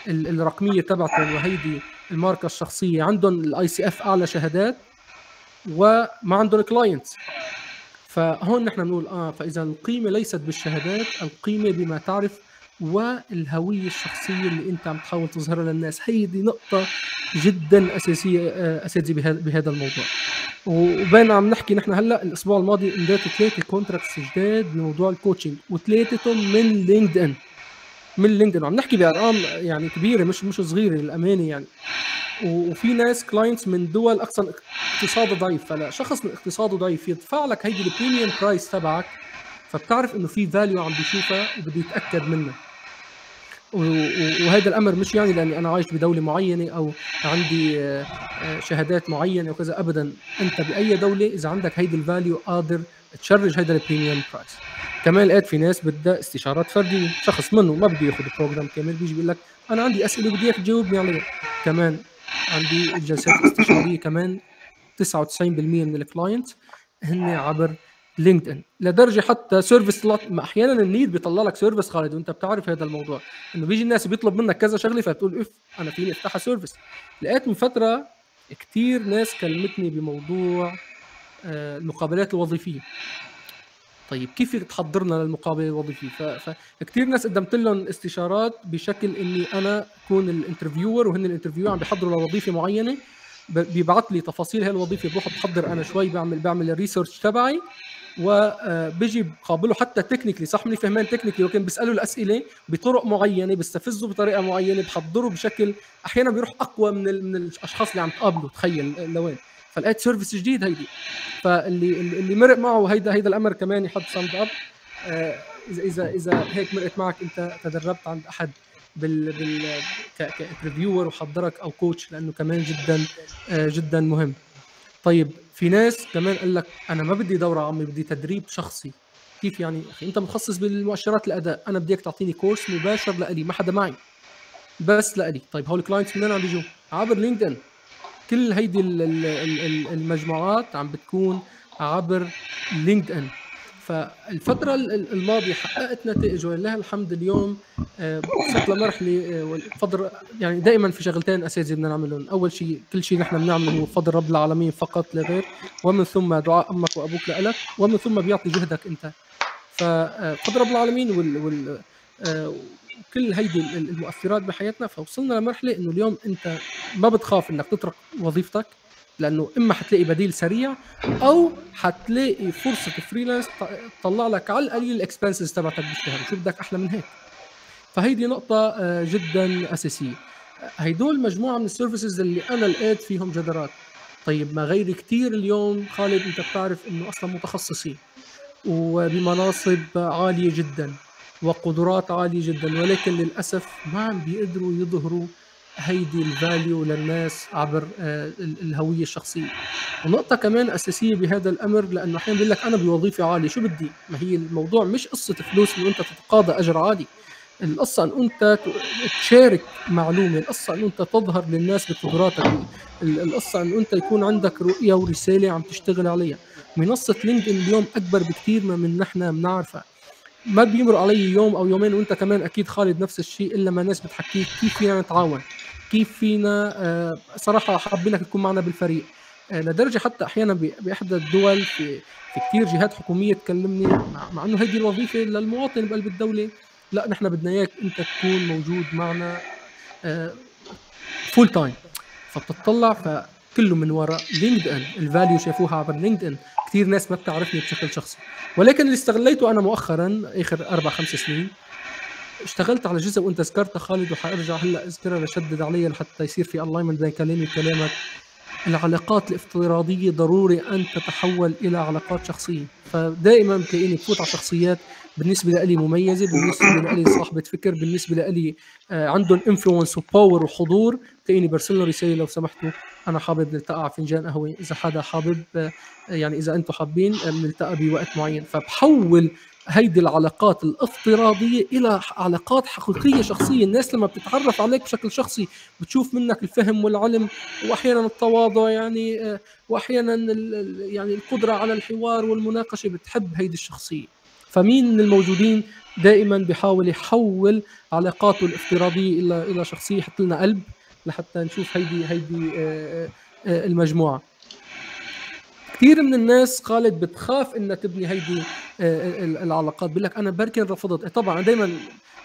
الرقمية تبعتهم وهيدي الماركة الشخصية. عندهم ال ICF أعلى شهادات وما عندهم clients فهون نحن بنقول آه فإذا القيمة ليست بالشهادات القيمة بما تعرف والهوية الشخصية اللي أنت عم تحاول تظهرها للناس. هيدي نقطة جدا أساسية آه، أساسية بهذا الموضوع. وبين عم نحكي نحن هلأ الأسبوع الماضي امضيت ثلاثة contracts جداد بموضوع ال coaching وثلاثتهم من LinkedIn من LinkedIn عم نحكي بأرقام يعني كبيرة مش مش صغيرة للأمانة يعني. وفي ناس clients من دول أصلا اقتصاده ضعيف. فلما شخص من اقتصاده ضعيف يدفع لك هيدي ال premium price تبعك فبتعرف إنه في value عم بيشوفها وبده يتأكد منها وهذا الأمر مش يعني لأني أنا عايش بدولة معينة أو عندي آه، آه، شهادات معينة وكذا ابدا أنت بأي دولة إذا عندك هيدي ال value قادر ت charge هيدا ال premium price كمان لقيت في ناس بدها استشارات فردية شخص منه ما بده ياخذ program كامل بيجي بيقول لك أنا عندي أسئلة بدي إياك تجاوبني عليها. كمان عندي جلسات استشارية كمان 99% من ال client هن عبر LinkedIn لدرجه حتى service أحيانا ال need بيطلع لك service خالد وأنت بتعرف هذا الموضوع. انه بيجي الناس بيطلب منك كذا شغلة فبتقول اف أنا فيني افتحها service لقيت من فترة كثير ناس كلمتني بموضوع آه، المقابلات الوظيفية. طيب كيف تحضرنا للمقابلة الوظيفية؟ فكثير ناس قدمت لهم استشارات بشكل إني أنا أكون ال interviewer وهن ال interviewee عم بيحضروا لوظيفة معينة. بيبعث لي تفاصيل هاي الوظيفة بروح بحضر أنا شوي بعمل بعمل ال research تبعي. وبيجي بقابله حتى technically صح؟ مني فهمان technically ولكن بيساله الاسئله بطرق معينة بيستفزه بطريقة معينة بحضره بشكل أحيانا بيروح أقوى من من الأشخاص اللي عم تقابله. تخيل لوين؟ فلقيت service جديد هيدي. فاللي اللي مرق معه هيدا هيدا الأمر كمان يحط ساند اب آه، إذا إذا إذا هيك مرقت معك أنت تدربت عند أحد بال بال كريفيور وحضرك أو coach لأنه كمان جدا آه، جدا مهم. طيب في ناس كمان قال لك أنا ما بدي دورة عمي بدي تدريب شخصي. كيف يعني؟ أخي أنت متخصص بالمؤشرات الأداء. أنا بدي إياك تعطيني كورس مباشر لإلي ما حدا معي. بس لإلي. طيب هول ال clients منين عم بيجوا؟ عبر LinkedIn كل هيدي المجموعات عم بتكون عبر لينكدين فالفترة الماضية حققت نتائج ولله الحمد اليوم آه، وصلت لمرحلة بفضل آه، يعني دائما في شغلتين اساسيه بدنا نعملهم، أول شيء كل شيء نحن بنعمله هو بفضل رب العالمين فقط لا ومن ثم دعاء أمك وأبوك لك ومن ثم بيعطي جهدك أنت. فبفضل رب العالمين وال, وال آه، كل هيدي المؤثرات بحياتنا. فوصلنا لمرحلة إنه اليوم أنت ما بتخاف إنك تترك وظيفتك. لأنه إما حتلاقي بديل سريع أو حتلاقي فرصة freelance تطلع لك على القليل ال expenses تبعتك بالشهر. شو بدك أحلى من هيك. فهيدي نقطة آه، جدا أساسية. هيدول مجموعة من ال services اللي أنا لقيت فيهم جدارات. طيب ما غير كتير اليوم خالد أنت بتعرف إنه أصلا متخصصين وبمناصب عالية جدا وقدرات عالية جدا ولكن للأسف ما عم بيقدروا يظهروا هيدي ال value للناس عبر آه، الهوية الشخصية. ونقطة كمان أساسية بهذا الأمر لأنه أحيانا بيقول لك أنا بوظيفة عالية شو بدي؟ ما هي الموضوع مش قصة فلوس إنه أنت تتقاضى أجر عالي. القصة أن أنت تشارك معلومة القصة أن أنت تظهر للناس بقدراتك. القصة أن أنت يكون عندك رؤية ورسالة عم تشتغل عليها. منصة لينكد اليوم أكبر بكثير من نحن بنعرفها. ما بيمر علي يوم أو يومين وأنت كمان أكيد خالد نفس الشيء إلا ما ناس بتحكيك كيف فينا نتعاون. كيف فينا آه، صراحة حابينك تكون معنا بالفريق. آه، لدرجة حتى أحيانا باحدى الدول في في كثير جهات حكومية تكلمني مع, إنه هذه الوظيفة للمواطن بقلب الدولة. لا نحن بدنا إياك أنت تكون موجود معنا full time فبتطلع فكله من وراء لينكد ان ال value شافوها عبر لينكد ان كثير ناس ما بتعرفني بشكل شخصي. ولكن اللي استغليته أنا مؤخرا آخر أربع خمس سنين اشتغلت على جزء وانت ذكرتها خالد وحارجع هلا اذكرها لشدد علي لحتى يصير في ال alignment بين كلامي وكلامك. العلاقات الافتراضية ضروري أن تتحول إلى علاقات شخصية. فدائما بتلاقيني بفوت على شخصيات بالنسبة لي مميزة بالنسبة لي صاحبة فكر بالنسبة لي آه، عندهم influence و power وحضور. تلاقيني برسل له رساله لو سمحتوا أنا حابب نلتقى على فنجان قهوة إذا حدا حابب آه، يعني إذا أنتم حابين آه، بنلتقى بوقت معين. فبحول هيدي العلاقات الافتراضية إلى علاقات حقيقية شخصية. الناس لما بتتعرف عليك بشكل شخصي بتشوف منك الفهم والعلم وأحيانا التواضع يعني وأحيانا يعني القدرة على الحوار والمناقشة بتحب هيدي الشخصية. فمين من الموجودين دائما بيحاول يحول علاقاته الافتراضية إلى إلى شخصية؟ يحط لنا قلب لحتى نشوف هيدي هيدي آه، آه، المجموعة. كثير من الناس خالد بتخاف إنها تبني هيدي آه، العلاقات بقول لك أنا بركن رفضت. طبعا دائما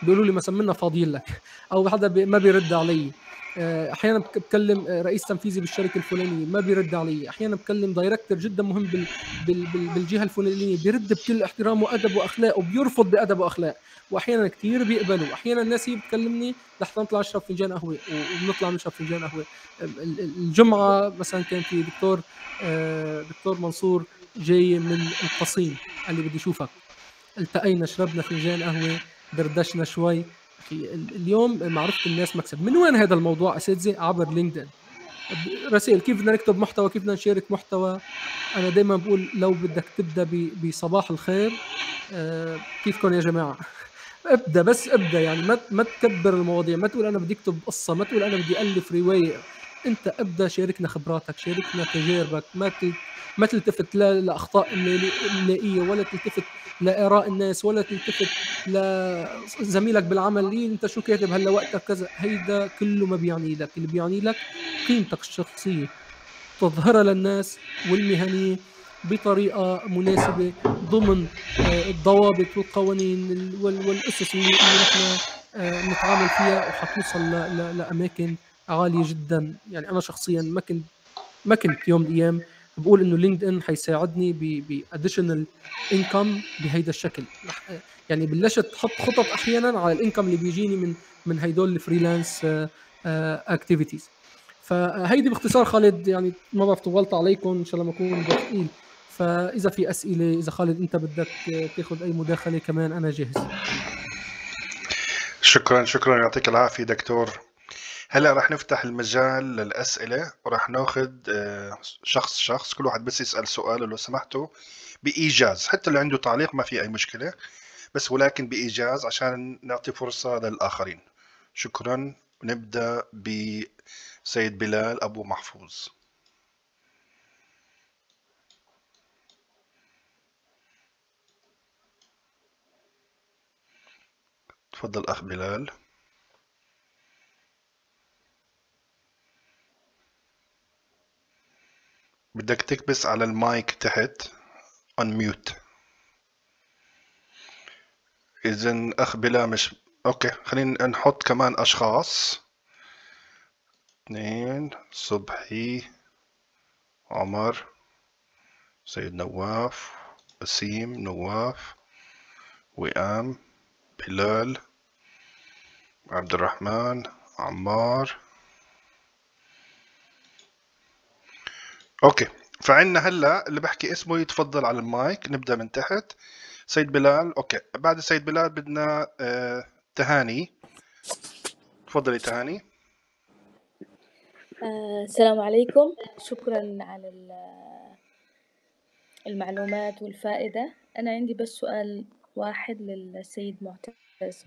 بيقولوا لي مثلا منا فاضيين لك أو حدا ما بيرد علي. آه، أحيانا بكلم آه، رئيس تنفيذي بالشركة الفلانية ما بيرد علي. أحيانا بكلم director جدا مهم بال بال بال بالجهة الفلانية بيرد بكل احترام وأدب وأخلاق وبيرفض بأدب وأخلاق. وأحيانا كثير بيقبلوا. أحيانا الناس هي بتكلمني لحتى نطلع نشرب فنجان قهوة. وبنطلع نشرب فنجان قهوة. الجمعة مثلا كان في دكتور آه، دكتور منصور جاي من القصيم قال لي بدي أشوفك. التقينا شربنا فنجان قهوة؟ دردشنا شوي. أخي اليوم معرفة الناس مكسب. من وين هذا الموضوع اساتذه عبر لينكدين. رسائل كيف بدنا نكتب محتوى؟ كيف بدنا نشارك محتوى؟ أنا دائما بقول لو بدك تبدأ بصباح الخير آه كيفكم يا جماعة؟ ابدأ بس ابدأ يعني. ما ما تكبر المواضيع. ما تقول أنا بدي أكتب قصة ما تقول أنا بدي ألف رواية. أنت ابدأ شاركنا خبراتك شاركنا تجاربك. ما ما تلتفت لا لأخطاء املائيه ولا تلتفت لاراء الناس ولا تلتفت لزميلك بالعمل ليه أنت شو كاتب هلأ وقتك كذا؟ هيدا كله ما بيعني لك اللي بيعني لك قيمتك الشخصية. تظهرها للناس والمهنية بطريقة مناسبة ضمن آه، الضوابط والقوانين والأسس اللي نحن آه، نتعامل فيها وحتوصل لأماكن عالية جدا. يعني أنا شخصيا ما كنت ما كنت يوم من الأيام بقول إنه لينكد ان حيساعدني ب additional income بهيدا الشكل. يعني بلشت تحط خطط أحيانا على ال income اللي بيجيني من من هيدول ال freelance اكتيفيتيز فهيدي باختصار خالد يعني ما بعرف طولت عليكم إن شاء الله ما أكون ثقيل فإذا في أسئلة إذا خالد أنت بدك تاخذ أي مداخلة كمان أنا جاهز. شكرا شكرا يعطيك العافية دكتور. هلا رح نفتح المجال للأسئلة. ورح ناخذ آه، شخص شخص كل واحد بس يسأل سؤال لو سمحتوا. بإيجاز حتى اللي عنده تعليق ما في أي مشكلة بس ولكن بإيجاز عشان نعطي فرصة للآخرين. شكرا. نبدأ بسيد بلال أبو محفوظ. تفضل أخ بلال. بدك تكبس على المايك تحت unmute. اذا أخ بلا مش okay خلينا نحط كمان أشخاص. اثنين صبحي عمر سيد نواف وسيم نواف وئام بلال عبد الرحمن عمار okay. فعندنا هلأ اللي بحكي اسمه يتفضل على المايك. نبدأ من تحت. سيد بلال. okay. بعد سيد بلال بدنا آه تهاني. تفضلي تهاني. آه، السلام عليكم. شكرا على ال- المعلومات والفائدة. أنا عندي بس سؤال واحد للسيد معتز.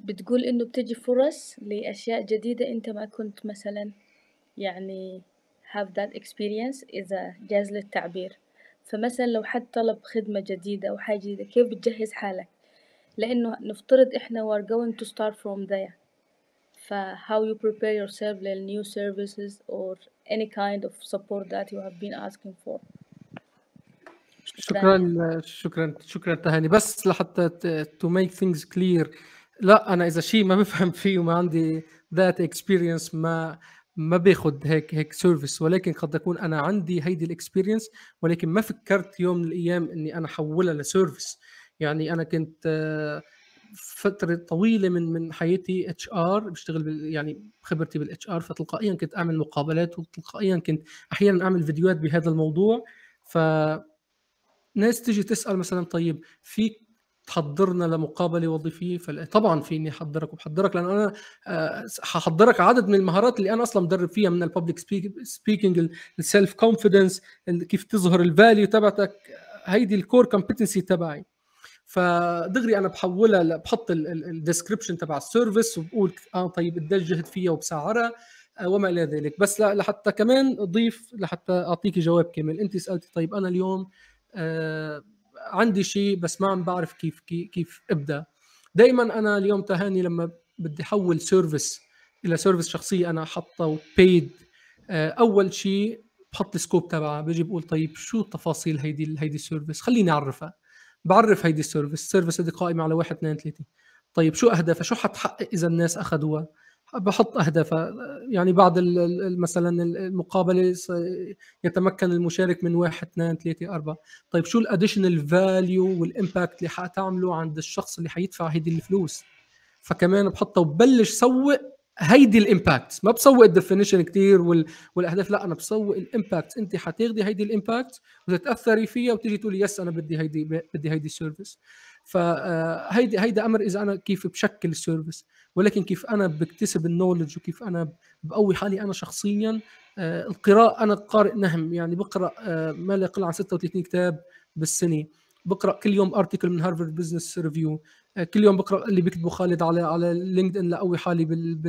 بتقول إنه بتجي فرص لأشياء جديدة أنت ما كنت مثلا يعني have that experience إذا جاز للتعبير. فمثلا لو حد طلب خدمة جديدة أو حاجة جديدة كيف بتجهز حالك؟ لأنه نفترض إحنا we're going to start from there. ف how you prepare yourself لل new services or any kind of support that you have been asking for. شكرا شكرا شكرا تهاني. بس لحتى to make things clear لا أنا إذا شيء ما بفهم فيه وما عندي that experience ما ما باخذ هيك هيك service ولكن قد أكون أنا عندي هيدي ال experience ولكن ما فكرت يوم من الأيام إني أنا احولها ل service يعني أنا كنت آه، فترة طويلة من من حياتي HR بشتغل يعني خبرتي بال HR فتلقائيا كنت أعمل مقابلات وتلقائيا كنت أحيانا أعمل فيديوهات بهذا الموضوع. ف ناس تيجي تسأل مثلا طيب فيك تحضرنا لمقابلة وظيفية طبعا فيني أحضرك وبحضرك لأن أنا آه، ححضرك عدد من المهارات اللي أنا أصلا مدرب فيها من ال public speaking ال self confidence كيف تظهر ال value تبعتك هيدي ال core competency تبعي. فدغري أنا بحولها بحط ال description تبع ال service وبقول آه طيب قديش جهد فيها وبسعرها آه، وما إلى ذلك. بس لحتى كمان أضيف لحتى اعطيك جواب كامل انت سالتي طيب أنا اليوم آه عندي شيء بس ما عم بعرف كيف كيف, كيف أبدأ. دائما أنا اليوم تهاني لما بدي أحول service إلى service شخصية أنا حاطة بيد آه أول شيء بحط ال scope تبعها. بيجي بقول طيب شو تفاصيل هيدي هيدي ال service خليني أعرفها. بعرف هيدي ال service ال service هذه قائمه على واحد اثنين ثلاثة. طيب شو أهدافها؟ شو حتحقق إذا الناس أخذوها؟ بحط اهدافها يعني بعد مثلا المقابلة يتمكن المشارك من واحد اثنين ثلاثة أربعة. طيب شو ال additional value وال impact اللي حتعمله عند الشخص اللي حيدفع هيدي الفلوس؟ فكمان بحطها وبلش سوق هيدي ال impact ما بسوق ال definition كثير والأهداف لا أنا بسوق ال impact انت حتاخذي هيدي ال impact وتتأثري فيها وتيجي تقولي yes أنا بدي هيدي بدي هيدي ال service فهيدي هيدي أمر إذا أنا كيف بشكل ال service ولكن كيف أنا بكتسب ال knowledge وكيف أنا بقوي حالي أنا شخصيا آه، القراءة أنا قارئ نهم يعني بقرأ آه، ما لا يقل عن 36 كتاب بالسنة. بقرأ كل يوم article من Harvard Business Review كل يوم بقرأ اللي بيكتبه خالد على على LinkedIn لأقوي حالي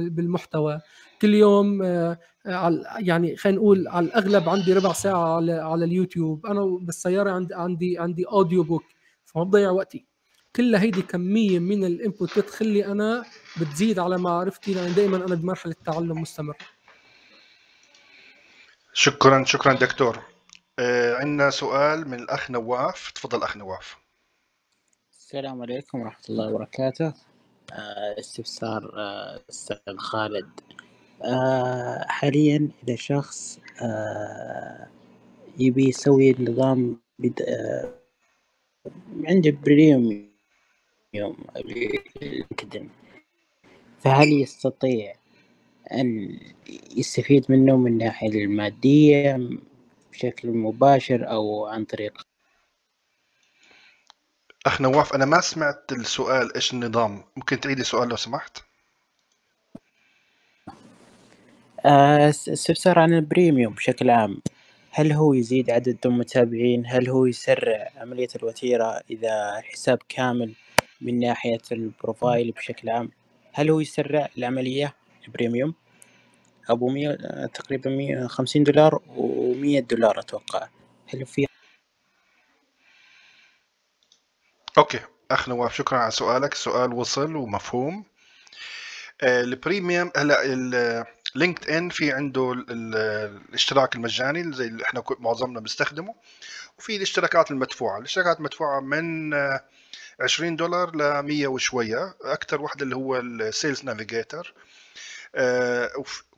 بالمحتوى. كل يوم آه، على يعني خلينا نقول على الأغلب عندي ربع ساعة على على اليوتيوب. أنا بالسيارة عندي عندي عندي audio book فما بضيع وقتي. كل هيدي كمية من الإنبوت بتخلي أنا بتزيد على معرفتي لأن دائما أنا بمرحلة تعلم مستمر. شكرا شكرا دكتور. آه عندنا سؤال من الأخ نواف. تفضل أخ نواف. السلام عليكم ورحمة الله وبركاته. آه استفسار آه أستاذ خالد. آه حاليا إذا شخص آه يبي يسوي نظام بد... آه عنده premium يوم LinkedIn فهل يستطيع أن يستفيد منه من الناحية المادية بشكل مباشر أو عن طريق؟ أخ نواف أنا ما سمعت السؤال إيش النظام؟ ممكن تعيد السؤال لو سمحت؟ آه، استفسار عن ال premium بشكل عام هل هو يزيد عدد المتابعين؟ هل هو يسرع عملية الوتيرة إذا الحساب كامل من ناحية ال profile بشكل عام. هل هو يسرع العملية ال premium؟ أبو مية تقريبا مية خمسين دولار ومية دولار أتوقع. هل في okay أخ نواف شكرا على سؤالك. السؤال وصل ومفهوم. آه، ال premium هلا LinkedIn في عنده الاشتراك المجاني زي اللي إحنا معظمنا بنستخدمه وفي الاشتراكات المدفوعة. الاشتراكات المدفوعة من 20 دولار ل 100 وشوية أكثر واحدة اللي هو ال Sales Navigator. آه،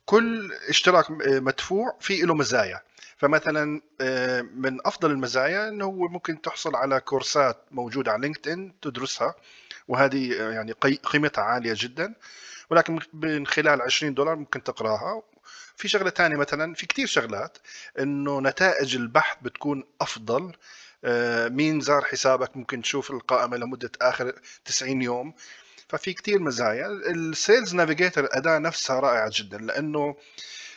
كل اشتراك مدفوع في له مزايا. فمثلا آه، من أفضل المزايا إنه ممكن تحصل على كورسات موجودة على LinkedIn تدرسها وهذه يعني قي- قيمتها عالية جدا. ولكن من خلال 20 دولار ممكن تقراها. في شغلة ثانية مثلا في كثير شغلات إنه نتائج البحث بتكون أفضل. آه، مين زار حسابك ممكن تشوف القائمة لمدة آخر 90 يوم؟ ففي كثير مزايا. ال Sales Navigator أداة نفسها رائعة جدا لأنه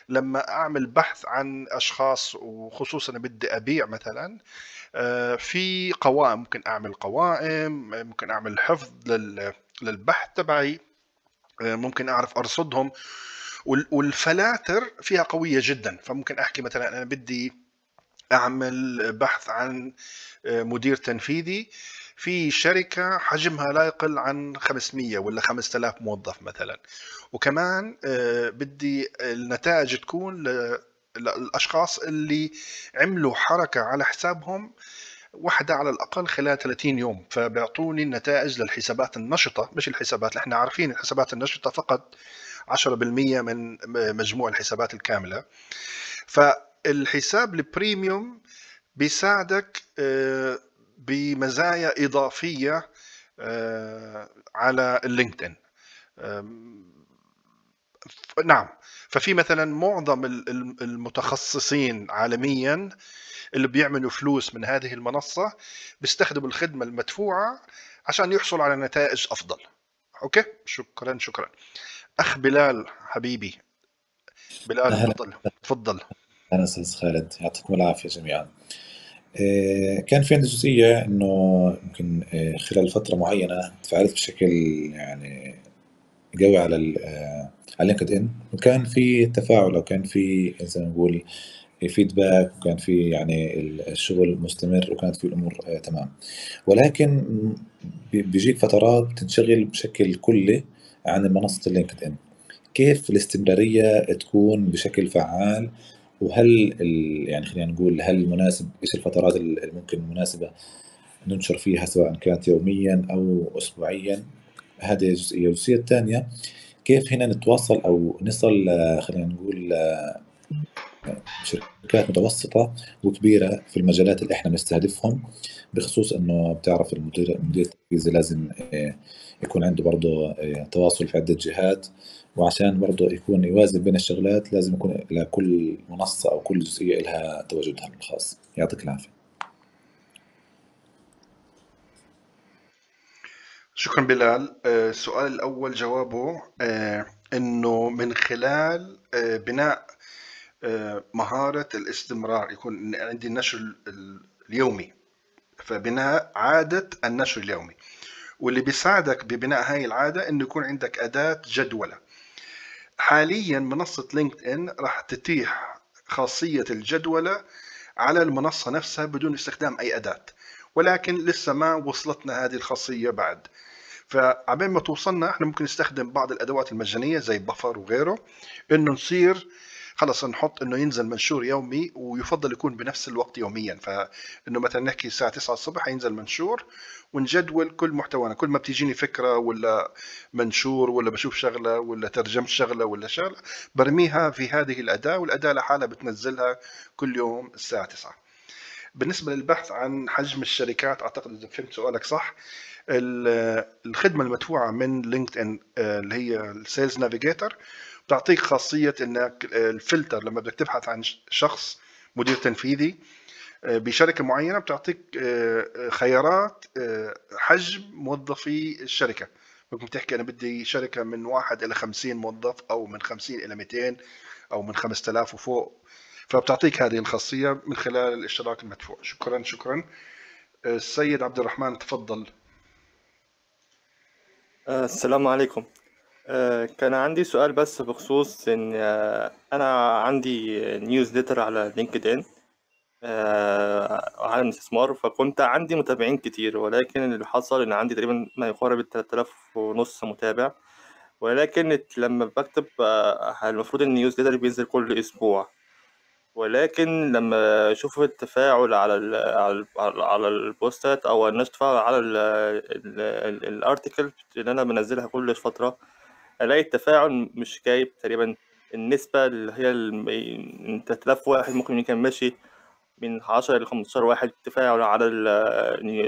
لما أعمل بحث عن أشخاص وخصوصا بدي أبيع مثلا آه، في قوائم ممكن أعمل قوائم ممكن أعمل حفظ لل- للبحث تبعي آه، ممكن أعرف أرصدهم وال- والفلاتر فيها قوية جدا. فممكن أحكي مثلا أنا بدي أعمل بحث عن آه، مدير تنفيذي في شركة حجمها لا يقل عن 500 ولا 5000 موظف مثلا. وكمان آه، بدي النتائج تكون ل- للأشخاص اللي عملوا حركة على حسابهم واحدة على الأقل خلال 30 يوم. فبيعطوني النتائج للحسابات النشطة مش الحسابات اللي إحنا عارفين الحسابات النشطة فقط 10% من مجموع الحسابات الكاملة. فالحساب ال premium بيساعدك آه، بمزايا إضافية آه، على ال LinkedIn. نعم. ففي مثلا معظم ال- ال- المتخصصين عالميا اللي بيعملوا فلوس من هذه المنصة بيستخدموا الخدمة المدفوعة عشان يحصلوا على نتائج أفضل. أوكي؟ شكرا شكرا. أخ بلال حبيبي. بلال تفضل. تفضل. أهلا أستاذ خالد يعطيكم العافية جميعا. آه، كان في عندي جزئية إنه يمكن آه، خلال فترة معينة تفاعلت بشكل يعني قوي على آه، على LinkedIn وكان في تفاعل أو كان في زي ما نقول feedback وكان في يعني الشغل مستمر وكانت في الأمور آه، تمام. ولكن بي- بيجيك فترات بتنشغل بشكل كلي عن منصة ال LinkedIn. كيف الاستمرارية تكون بشكل فعال؟ وهل. يعني خلينا نقول هل مناسب إيش الفترات اللي ممكن مناسبة ننشر فيها سواء كانت يوميا أو اسبوعيا؟ هذه جزئية الجزئية الثانية كيف هنا نتواصل أو نصل خلينا نقول شركات متوسطة وكبيرة في المجالات اللي إحنا بنستهدفهم بخصوص إنه بتعرف المدير المدير التنفيذي لازم آه، يكون عنده برضه آه، تواصل في عدة جهات. وعشان برضه يكون يوازن بين الشغلات لازم يكون لكل منصة أو كل جزئية لها تواجدها الخاص يعطيك العافية. شكرا بلال. آه، السؤال الأول جوابه آه، إنه من خلال آه، بناء مهارة الاستمرار يكون عندي النشر ال- ال- اليومي. فبناء عادة النشر اليومي. واللي بيساعدك ببناء هاي العادة إنه يكون عندك أداة جدولة. حاليا منصة لينكد إن راح تتيح خاصية الجدولة على المنصة نفسها بدون استخدام أي أداة ولكن لسه ما وصلتنا هذه الخاصية بعد. فعبين ما توصلنا إحنا ممكن نستخدم بعض الأدوات المجانية زي بفر وغيره إنه نصير خلص نحط إنه ينزل منشور يومي ويفضل يكون بنفس الوقت يوميا. فإنه مثلا نحكي الساعة 9 الصبح ينزل منشور ونجدول كل محتوانا. كل ما بتجيني فكرة ولا منشور ولا بشوف شغلة ولا ترجمت شغلة ولا شغلة برميها في هذه الأداة والأداة لحالها بتنزلها كل يوم الساعة 9 بالنسبة للبحث عن حجم الشركات أعتقد إذا فهمت سؤالك صح ال- الخدمة المدفوعة من LinkedIn اللي هي ال Sales Navigator بتعطيك خاصية إنك الفلتر لما بدك تبحث عن شخص مدير تنفيذي آه، بشركة معينة بتعطيك آه، خيارات آه، حجم موظفي الشركة. ممكن تحكي أنا بدي شركة من واحد إلى 50 موظف أو من 50 إلى 200 أو من 5000 وفوق. فبتعطيك هذه الخاصية من خلال الاشتراك المدفوع. شكرا شكرا. آه، السيد عبد الرحمن تفضل. آه، السلام عليكم. آه، كان عندي سؤال بس بخصوص إن آه، أنا عندي نيوزليتر على لينكد ان آه، عن الاستثمار فكنت عندي متابعين كتير ولكن اللي حصل إن عندي تقريبا ما يقارب ال 3000 ونص متابع ولكن لما بكتب آه، المفروض إن النيوزليتر بينزل كل أسبوع ولكن لما أشوف التفاعل على ال على ال على على البوستات أو الناس تتفاعل على ال ال ال الارتكل اللي أنا بنزلها كل فترة ألاقي التفاعل مش جايب تقريبا النسبة اللي هي الم- 3000 واحد ممكن يكون ماشي من 10 ل 15 واحد تفاعل على ال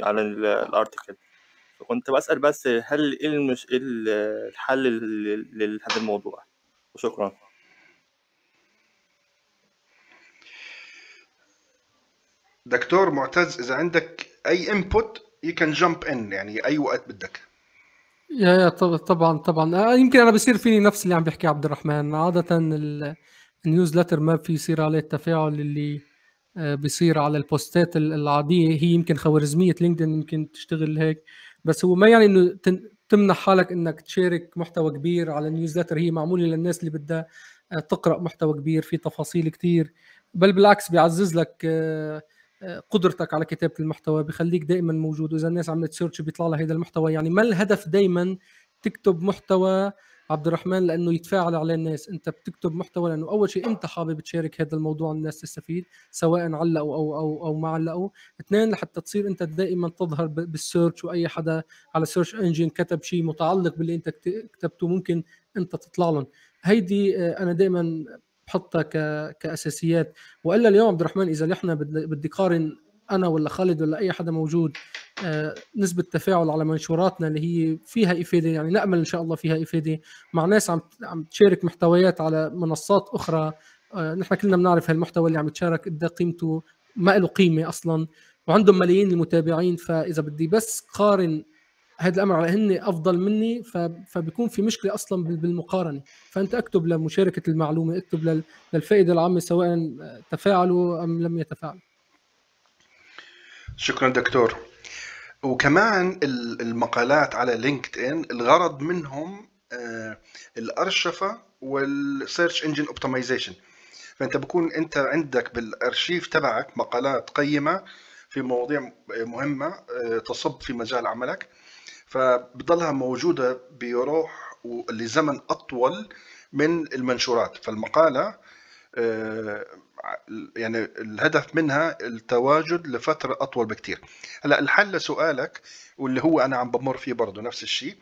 على ال الارتكل فكنت بسأل بس هل إيه المش... إيه ال- الحل لهذا الموضوع؟ وشكرا. دكتور معتز إذا عندك أي input you can jump in يعني أي وقت بدك. yeah yeah طب- طبعا طبعا. آه، يمكن أنا بصير فيني نفس اللي عم بيحكي عبد الرحمن. عادة ال- newsletter ما في يصير عليه التفاعل اللي آه، بيصير على ال post ات ال- العادية. هي يمكن خوارزمية LinkedIn يمكن تشتغل هيك. بس هو ما يعني إنه تمنح حالك إنك تشارك محتوى كبير على ال newsletter هي معمولة للناس اللي بدها آه، تقرأ محتوى كبير في تفاصيل كتير. بل بالعكس بيعزز لك قدرتك على كتابة المحتوى بخليك دائما موجود. وإذا الناس عملت search بيطلع لها هذا المحتوى يعني ما الهدف دائما تكتب محتوى عبد الرحمن؟ لأنه يتفاعل عليه الناس. أنت بتكتب محتوى لأنه أول شيء أنت حابب تشارك هذا الموضوع الناس تستفيد سواء علقوا أو أو أو ما علقوا. اثنين لحتى تصير أنت دائما تظهر بال search وأي حدا على search engine كتب شيء متعلق باللي أنت كت- كتبته ممكن أنت تطلع لهم. هيدي آه، أنا دائما بحطها ك... كأساسيات. وإلا اليوم عبد الرحمن إذا نحن بدي قارن أنا ولا خالد ولا أي حدا موجود آه، نسبة تفاعل على منشوراتنا اللي هي فيها إفادة يعني نأمل إن شاء الله فيها إفادة. مع ناس عم عم تشارك محتويات على منصات أخرى آه، نحن كلنا بنعرف هالمحتوى اللي عم يتشارك قد قيمته ما له قيمة أصلا وعندهم ملايين المتابعين. فإذا بدي بس قارن هذا الأمر على هن أفضل مني ف- فبيكون في مشكلة أصلا بال- بالمقارنة. فأنت أكتب لمشاركة المعلومة أكتب لل- للفائدة العامة سواء تفاعلوا أم لم يتفاعلوا شكرا دكتور. وكمان ال- المقالات على لينكد ان الغرض منهم آه، الأرشفة وال search engine optimization فأنت بكون أنت عندك بالارشيف تبعك مقالات قيمة في مواضيع مهمة آه، تصب في مجال عملك. فبضلها موجودة بروح لزمن أطول من المنشورات. فالمقالة آه، يعني الهدف منها التواجد لفترة أطول بكتير. هلا الحل لسؤالك واللي هو أنا عم بمر فيه برضه نفس الشيء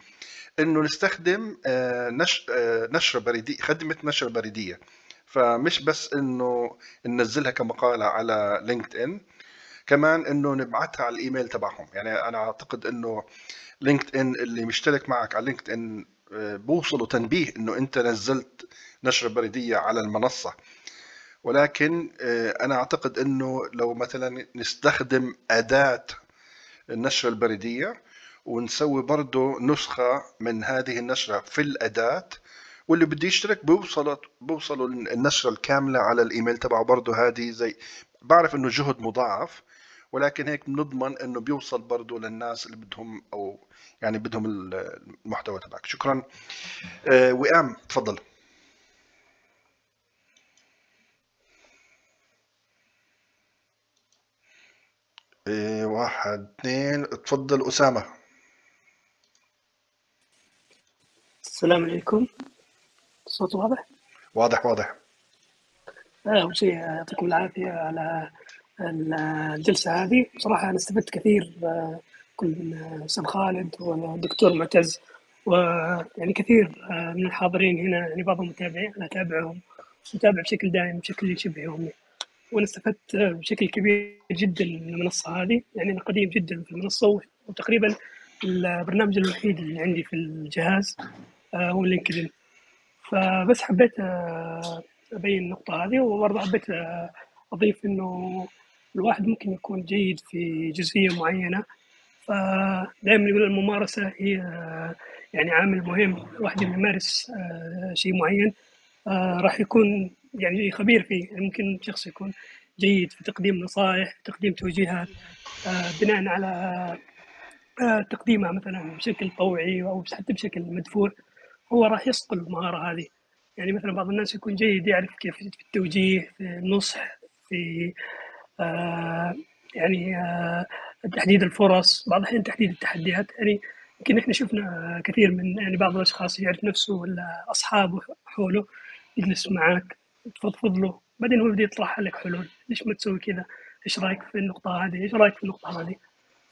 إنه نستخدم آه، آه، نشرة بريديه خدمة نشر بريدية. فمش بس إنه ننزلها كمقالة على LinkedIn كمان إنه نبعتها على الإيميل تبعهم. يعني أنا أعتقد إنه LinkedIn اللي مشترك معك على LinkedIn آه، بوصلوا تنبيه إنه أنت نزلت نشرة بريدية على المنصة. ولكن آه، أنا أعتقد إنه لو مثلا نستخدم أداة النشرة البريدية ونسوي برضه نسخة من هذه النشرة في الأداة واللي بده يشترك بيوصل بيوصلوا النشرة الكاملة على الإيميل تبعه. برضه هذه زي بعرف إنه جهد مضاعف ولكن هيك بنضمن إنه بيوصل برضه للناس اللي بدهم أو يعني بدهم المحتوى تبعك. شكرا. آه، وئام تفضل. إيه، واحد اثنين. تفضل أسامة. السلام عليكم. الصوت واضح؟ واضح واضح. آه، أول شيء يعطيكم العافية على الجلسة هذه. بصراحة أنا استفدت كثير آه، كل أستاذ خالد والدكتور معتز. ويعني كثير آه، من الحاضرين هنا يعني بعضهم متابعين أنا أتابعهم متابع بشكل دائم بشكل شبه يومي. وأنا استفدت بشكل كبير جدا من المنصة هذه يعني أنا قديم جدا في المنصة وتقريبا البرنامج الوحيد اللي عندي في الجهاز آه، هو لينكدين. فبس حبيت آه، أبين النقطة هذه وبرضه حبيت أضيف إنه الواحد ممكن يكون جيد في جزئية معينة فدائما يقول الممارسة هي آه، يعني عامل مهم. الواحد يمارس آه، شيء معين آه، راح يكون يعني خبير فيه. يعني ممكن شخص يكون جيد في تقديم نصائح تقديم توجيهات بناء على تقديمها مثلا بشكل طوعي أو حتى بشكل مدفوع هو راح يصقل المهارة هذه. يعني مثلا بعض الناس يكون جيد يعرف كيف في التوجيه في النصح في يعني تحديد الفرص بعض الأحيان تحديد التحديات يعني يمكن إحنا شفنا كثير من يعني بعض الأشخاص يعرف نفسه ولا أصحابه حوله يجلس معك تفضفض له بعدين هو يبدأ يطرح لك حلول ليش ما تسوي كذا؟ إيش رأيك في النقطة هذه؟ إيش رأيك في النقطة هذه؟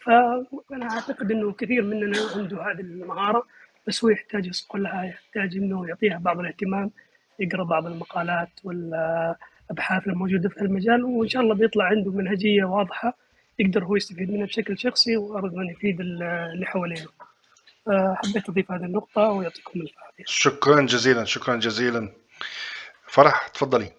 فانا أعتقد إنه كثير مننا عنده هذه المهارة بس هو يحتاج يصقلها يحتاج إنه يعطيها بعض الاهتمام يقرأ بعض المقالات والأبحاث الموجودة في المجال وإن شاء الله بيطلع عنده منهجية واضحة يقدر هو يستفيد منها بشكل شخصي أن يفيد اللي حوالينه. آه، حبيت أضيف هذه النقطة ويعطيكم الف عافية. شكرا جزيلا شكرا جزيلا. فرح تفضلي.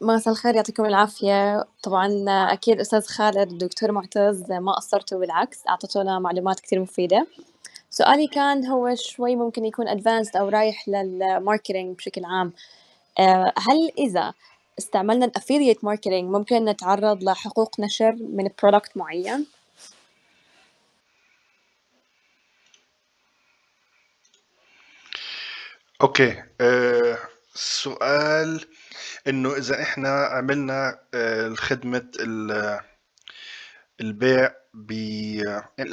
مساء الخير يعطيكم العافية. طبعا أكيد أستاذ خالد الدكتور معتز ما قصرتوا بالعكس أعطيتونا معلومات كثير مفيدة. سؤالي كان هو شوي ممكن يكون advanced أو رايح لل marketing بشكل عام. آه، هل إذا استعملنا ال affiliate marketing ممكن نتعرض لحقوق نشر من product معين؟ أوكي أه سؤال إنه إذا إحنا عملنا أه الخدمة البيع ب يعني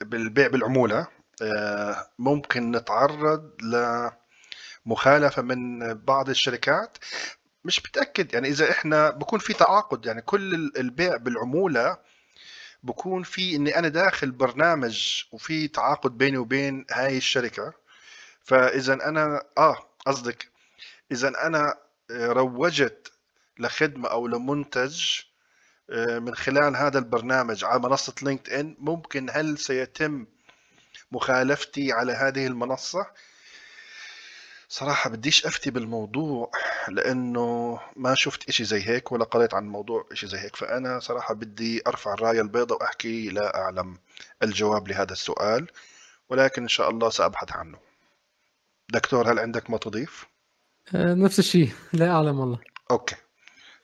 بالبيع بالعمولة أه ممكن نتعرض لمخالفة من بعض الشركات مش متأكد يعني إذا إحنا بكون في تعاقد يعني كل البيع بالعمولة بكون في إني أنا داخل برنامج وفي تعاقد بيني وبين هاي الشركة. فإذا أنا آه قصدك. إذا أنا روجت لخدمة أو لمنتج آه، من خلال هذا البرنامج على منصة لينكد إن ممكن هل سيتم مخالفتي على هذه المنصة؟ صراحة بديش أفتي بالموضوع لأنه ما شفت إشي زي هيك ولا قريت عن موضوع إشي زي هيك فأنا صراحة بدي أرفع الراية البيضاء وأحكي لا أعلم الجواب لهذا السؤال ولكن إن شاء الله سأبحث عنه. دكتور هل عندك ما تضيف؟ آه، نفس الشيء لا أعلم والله. أوكي.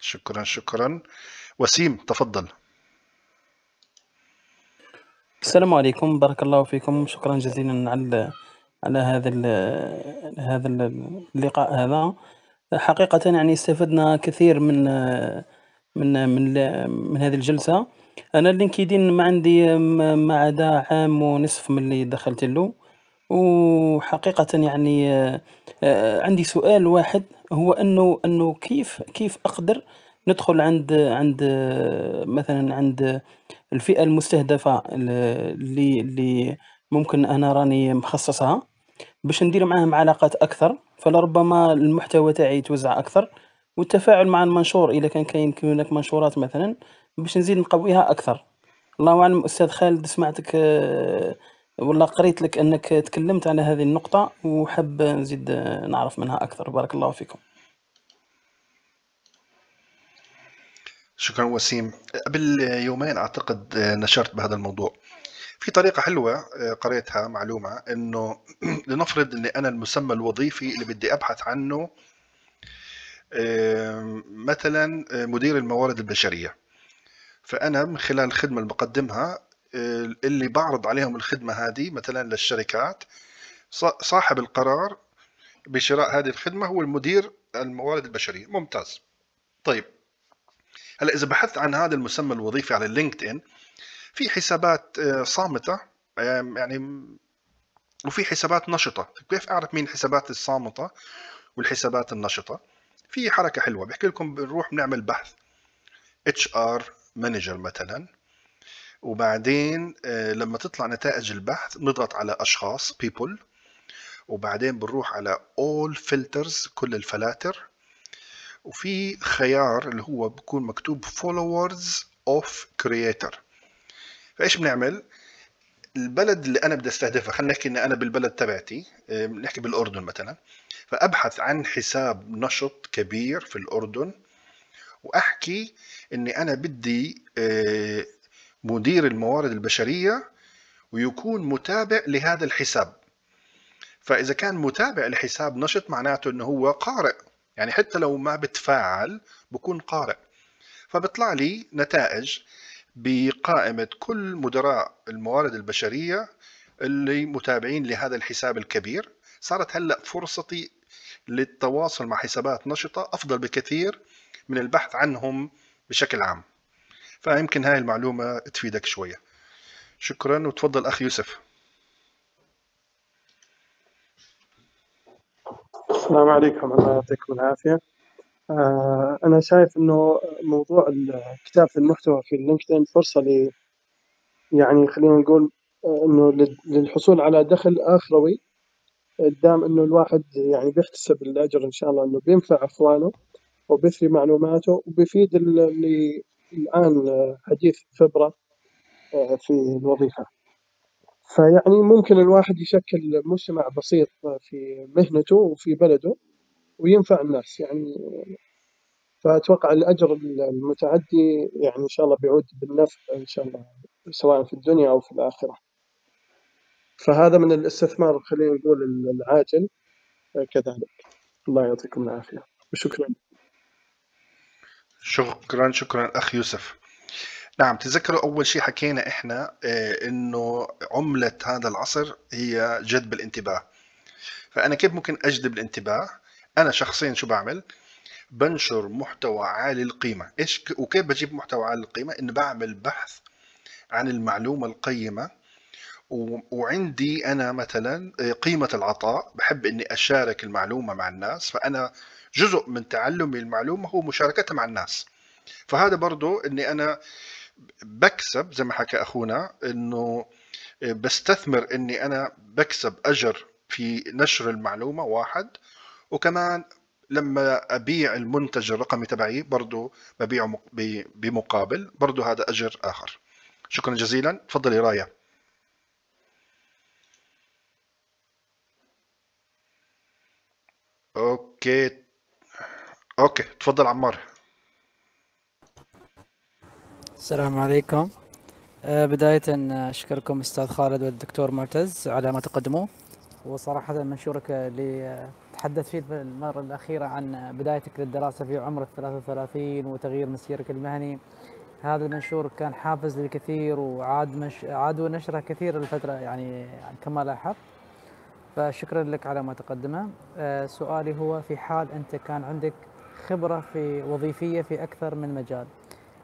شكرا شكرا. وسيم تفضل. السلام عليكم بارك الله فيكم. شكرا جزيلا على على هذا هذا اللقاء هذا. حقيقة يعني استفدنا كثير من من من من هذه الجلسة. أنا اللينكدين ما عندي ما عدا عام ونصف من اللي دخلت له. وحقيقة يعني عندي سؤال واحد هو أنه أنه كيف كيف أقدر ندخل عند عند مثلا عند الفئة المستهدفة اللي اللي ممكن أنا راني مخصصها؟ باش ندير معاهم علاقات أكثر فلربما المحتوى تاعي يتوزع أكثر والتفاعل مع المنشور إذا كان كاين هناك منشورات مثلا باش نزيد نقويها أكثر. الله أعلم أستاذ خالد سمعتك آه، ولا قريت لك أنك تكلمت على هذه النقطة وحب نزيد نعرف منها أكثر. بارك الله فيكم. شكرا وسيم. قبل يومين أعتقد نشرت بهذا الموضوع. في طريقة حلوة آه، قريتها معلومة إنه لنفرض إني أنا المسمى الوظيفي اللي بدي أبحث عنه مثلا آه، مدير الموارد البشرية. فأنا من خلال الخدمة اللي بقدمها آه، اللي بعرض عليهم الخدمة هذه مثلا للشركات صاحب القرار بشراء هذه الخدمة هو المدير الموارد البشرية. ممتاز. طيب. هلأ إذا بحثت عن هذا المسمى الوظيفي على لينكد ان في حسابات آه، صامتة يعني وفي حسابات نشطة. كيف أعرف مين الحسابات الصامتة والحسابات النشطة؟ في حركة حلوة. بحكي لكم بنروح بنعمل بحث HR مانجر مثلا وبعدين آه، لما تطلع نتائج البحث نضغط على أشخاص people وبعدين بنروح على all filters كل الفلاتر. وفي خيار اللي هو بكون مكتوب followers of creator. فايش بنعمل؟ البلد اللي أنا بدي أستهدفها خلينا نحكي إن أنا بالبلد تبعتي آه، نحكي بالأردن مثلا. فأبحث عن حساب نشط كبير في الأردن وأحكي اني أنا بدي آه، مدير الموارد البشرية ويكون متابع لهذا الحساب. فإذا كان متابع لحساب نشط معناته إنه هو قارئ. يعني حتى لو ما بتفاعل بكون قارئ. فبيطلع لي نتائج بقائمة كل مدراء الموارد البشرية اللي متابعين لهذا الحساب الكبير. صارت هلأ فرصتي للتواصل مع حسابات نشطة أفضل بكثير من البحث عنهم بشكل عام. فيمكن هاي المعلومة تفيدك شوية. شكرا وتفضل أخي يوسف. السلام عليكم. الله يعطيكم العافية. آه، أنا شايف إنه موضوع كتابة المحتوى في لينكدين فرصة ل يعني خلينا نقول آه، إنه للحصول على دخل آخروي قدام إنه الواحد يعني بيحتسب الأجر إن شاء الله إنه بينفع إخوانه وبيثري معلوماته وبيفيد ال- اللي الآن آه، حديث خبرة آه، في الوظيفة. فيعني ممكن الواحد يشكل مجتمع بسيط في مهنته وفي بلده. وينفع الناس يعني فأتوقع الأجر المتعدي يعني إن شاء الله بيعود بالنفع إن شاء الله سواء في الدنيا أو في الآخرة. فهذا من الاستثمار خلينا نقول العاجل كذلك. الله يعطيكم العافية. وشكرا. شكرا شكرا اخ يوسف. نعم تذكروا أول شيء حكينا إحنا آه، إنه عملة هذا العصر هي جذب الانتباه. فأنا كيف ممكن أجذب الانتباه؟ أنا شخصيا شو بعمل؟ بنشر محتوى عالي القيمة. إيش وكيف بجيب محتوى عالي القيمة؟ انه بعمل بحث عن المعلومة القيمة و- وعندي أنا مثلا آه، قيمة العطاء. بحب إني أشارك المعلومة مع الناس فأنا جزء من تعلمي المعلومة هو مشاركتها مع الناس. فهذا برضو إني أنا بكسب زي ما حكى أخونا إنه بستثمر إني أنا بكسب أجر في نشر المعلومة واحد. وكمان لما أبيع المنتج الرقمي تبعي برضه ببيعه بمقابل برضه هذا أجر آخر. شكرا جزيلا. تفضلي رايا okay. okay. تفضل عمار. السلام عليكم. آه، بداية أشكركم أستاذ خالد والدكتور معتز على ما تقدموا وصراحة منشورك اللي آه، تحدث فيه في المرة الأخيرة عن بدايتك للدراسة في عمر الثلاثة وثلاثين وتغيير مسيرك المهني. هذا المنشور كان حافز للكثير وعاد مش عادوا نشره كثير الفترة يعني كما لاحظت. فشكرا لك على ما تقدمه. آه، سؤالي هو في حال أنت كان عندك خبرة في وظيفية في أكثر من مجال.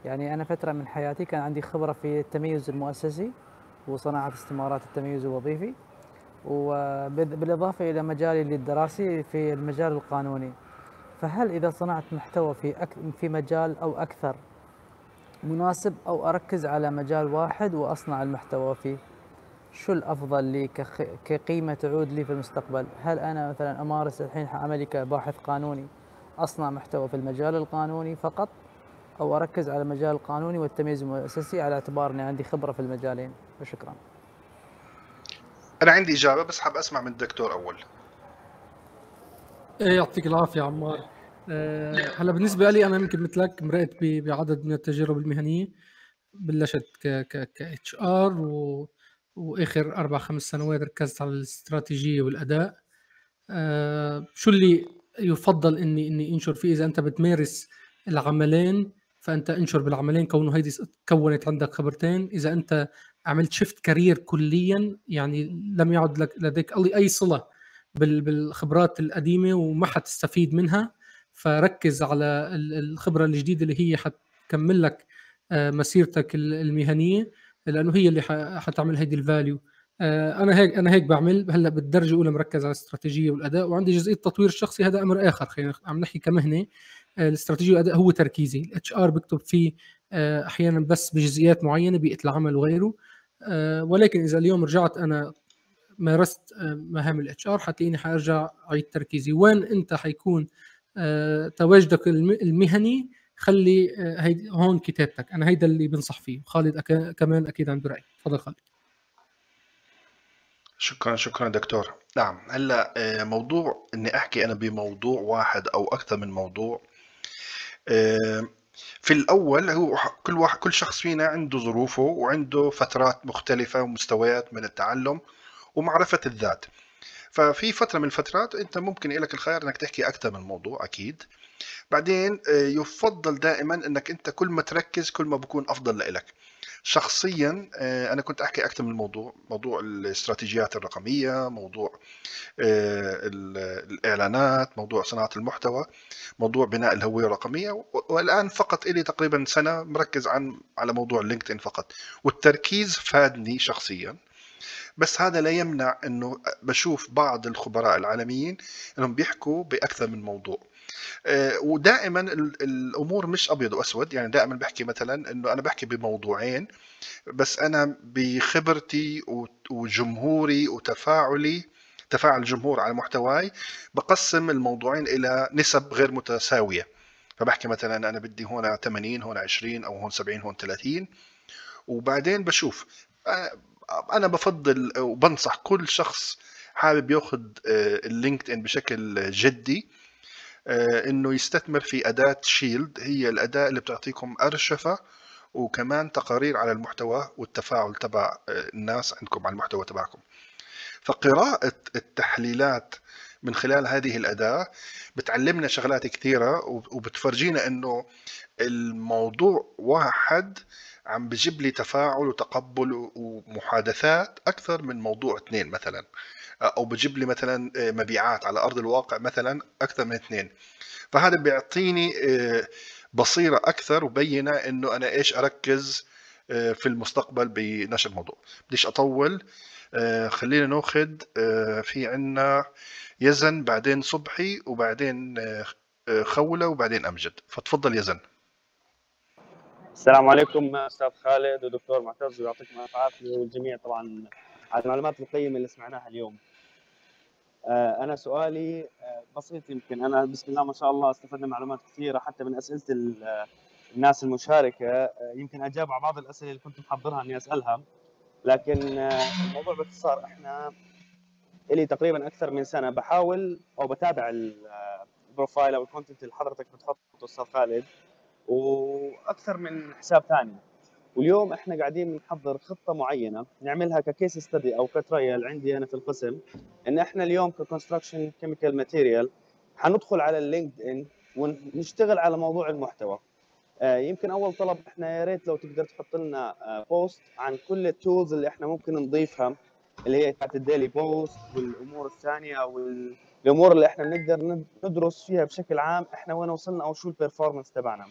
يعني أنا فترة من حياتي كان عندي خبرة في التميز المؤسسي وصناعة استمارات التميز الوظيفي. وبالإضافة إلى مجالي للدراسي في المجال القانوني. فهل إذا صنعت محتوى في أك... في مجال أو أكثر مناسب أو أركز على مجال واحد وأصنع المحتوى فيه؟ شو الأفضل لي كخ... كقيمة تعود لي في المستقبل؟ هل أنا مثلا أمارس الحين عملي كباحث قانوني أصنع محتوى في المجال القانوني فقط أو أركز على المجال القانوني والتمييز المؤسسي على اعتبار أني عندي خبرة في المجالين؟ وشكرا أنا عندي إجابة بس حاب أسمع من الدكتور أول. إيه يعطيك العافية عمار. أه هلا بالنسبة لي أنا يمكن مثلك مرقت بعدد من التجارب المهنية بلشت ك HR و... وآخر أربع خمس سنوات ركزت على الاستراتيجية والأداء. أه شو اللي يفضل اني إني أنشر فيه؟ إذا أنت بتمارس العملين فأنت انشر بالعملين كونه هيدي كونت عندك خبرتين. إذا أنت عملت shift career كليا يعني لم يعد لك لديك اي صلة بال- بالخبرات القديمة وما حتستفيد منها. فركز على ال- الخبرة الجديدة اللي هي حتكمل لك آه، مسيرتك ال- المهنية لأنه هي اللي حتعمل هيدي ال value أنا هيك أنا هيك بعمل. هلأ بالدرجه الاولى مركز على الاستراتيجية والأداء وعندي جزئية التطوير الشخصي هذا أمر آخر. خلينا عم نحكي كمهنة. آه، الاستراتيجية والأداء هو تركيزي. ال HR بكتب فيه آه، أحيانا بس بجزئيات معينة بيئة العمل وغيره. آه، ولكن إذا اليوم رجعت أنا مارست آه، مهام ال HR حتلاقيني حأرجع أعيد تركيزي. وين أنت حيكون آه، تواجدك الم- المهني؟ خلي آه، هيدي هون كتابتك. أنا هيدا اللي بنصح فيه. خالد أك... كمان أكيد عنده رأي. تفضل خالد. شكرا شكرا دكتور. نعم هلأ آه، موضوع إني أحكي أنا بموضوع واحد أو أكثر من موضوع. آه، في الأول هو كل واحد كل شخص فينا عنده ظروفه وعنده فترات مختلفة ومستويات من التعلم ومعرفة الذات. ففي فترة من الفترات أنت ممكن لك الخيار إنك تحكي أكثر من موضوع أكيد. بعدين آه، يفضل دائما إنك أنت كل ما تركز كل ما بكون أفضل لك شخصيا آه، أنا كنت أحكي أكثر من موضوع موضوع الاستراتيجيات الرقمية موضوع آه، ال- الإعلانات موضوع صناعة المحتوى موضوع بناء الهوية الرقمية والآن فقط إلي تقريبا سنة مركز عن على موضوع اللينكدين فقط. والتركيز فادني شخصيا بس هذا لا يمنع إنه بشوف بعض الخبراء العالميين إنهم بيحكوا بأكثر من موضوع. ودائما ال- الأمور مش أبيض وأسود. يعني دائما بحكي مثلا إنه أنا بحكي بموضوعين بس أنا بخبرتي وجمهوري وتفاعلي تفاعل الجمهور على محتواي بقسم الموضوعين إلى نسب غير متساوية. فبحكي مثلا أنا بدي هون 80 هون 20 أو هون 70 هون 30 وبعدين بشوف آه، أنا بفضل وبنصح كل شخص حابب ياخذ اللينكد ان بشكل جدي. آه، إنه يستثمر في أداة شيلد هي الأداة اللي بتعطيكم أرشفة وكمان تقارير على المحتوى والتفاعل تبع آه، الناس عندكم على المحتوى تبعكم. فقراءة التحليلات من خلال هذه الأداة بتعلمنا شغلات كثيرة وبتفرجينا أنه الموضوع واحد عم بجيب لي تفاعل وتقبل ومحادثات أكثر من موضوع اثنين مثلا. أو بجيب لي مثلا آه، مبيعات على أرض الواقع مثلا أكثر من اثنين. فهذا بيعطيني آه، بصيرة أكثر وبينة إنه أنا إيش أركز آه، في المستقبل بنشر الموضوع. بديش أطول خلينا ناخذ في عنا يزن بعدين صبحي وبعدين خولة وبعدين أمجد. فتفضل يزن. السلام عليكم أستاذ خالد ودكتور معتز ويعطيكم الف عافية والجميع طبعا على المعلومات القيمة اللي سمعناها اليوم. أنا سؤالي آه، بسيط يمكن. أنا بسم الله ما شاء الله استفدنا معلومات كثيرة حتى من أسئلة آه، الناس المشاركة. يمكن اجاب على بعض الأسئلة اللي كنت محضرها إني أسألها. لكن الموضوع باختصار إحنا لي تقريبا أكثر من سنة. بحاول أو بتابع ال profile أو ال content اللي حضرتك بتحطه أستاذ خالد. وأكثر من حساب ثاني. واليوم إحنا قاعدين بنحضر خطة معينة نعملها ك case study أو ك trial عندي أنا في القسم إن إحنا اليوم ك construction chemical material حندخل على ال LinkedIn ونشتغل على موضوع المحتوى آه يمكن أول طلب إحنا يا ريت لو تقدر تحط لنا آه post عن كل ال tools اللي إحنا ممكن نضيفها اللي هي بتاعت ال daily post والأمور الثانية أو الأمور اللي إحنا بنقدر ندرس فيها بشكل عام إحنا وين وصلنا أو شو ال performance تبعنا.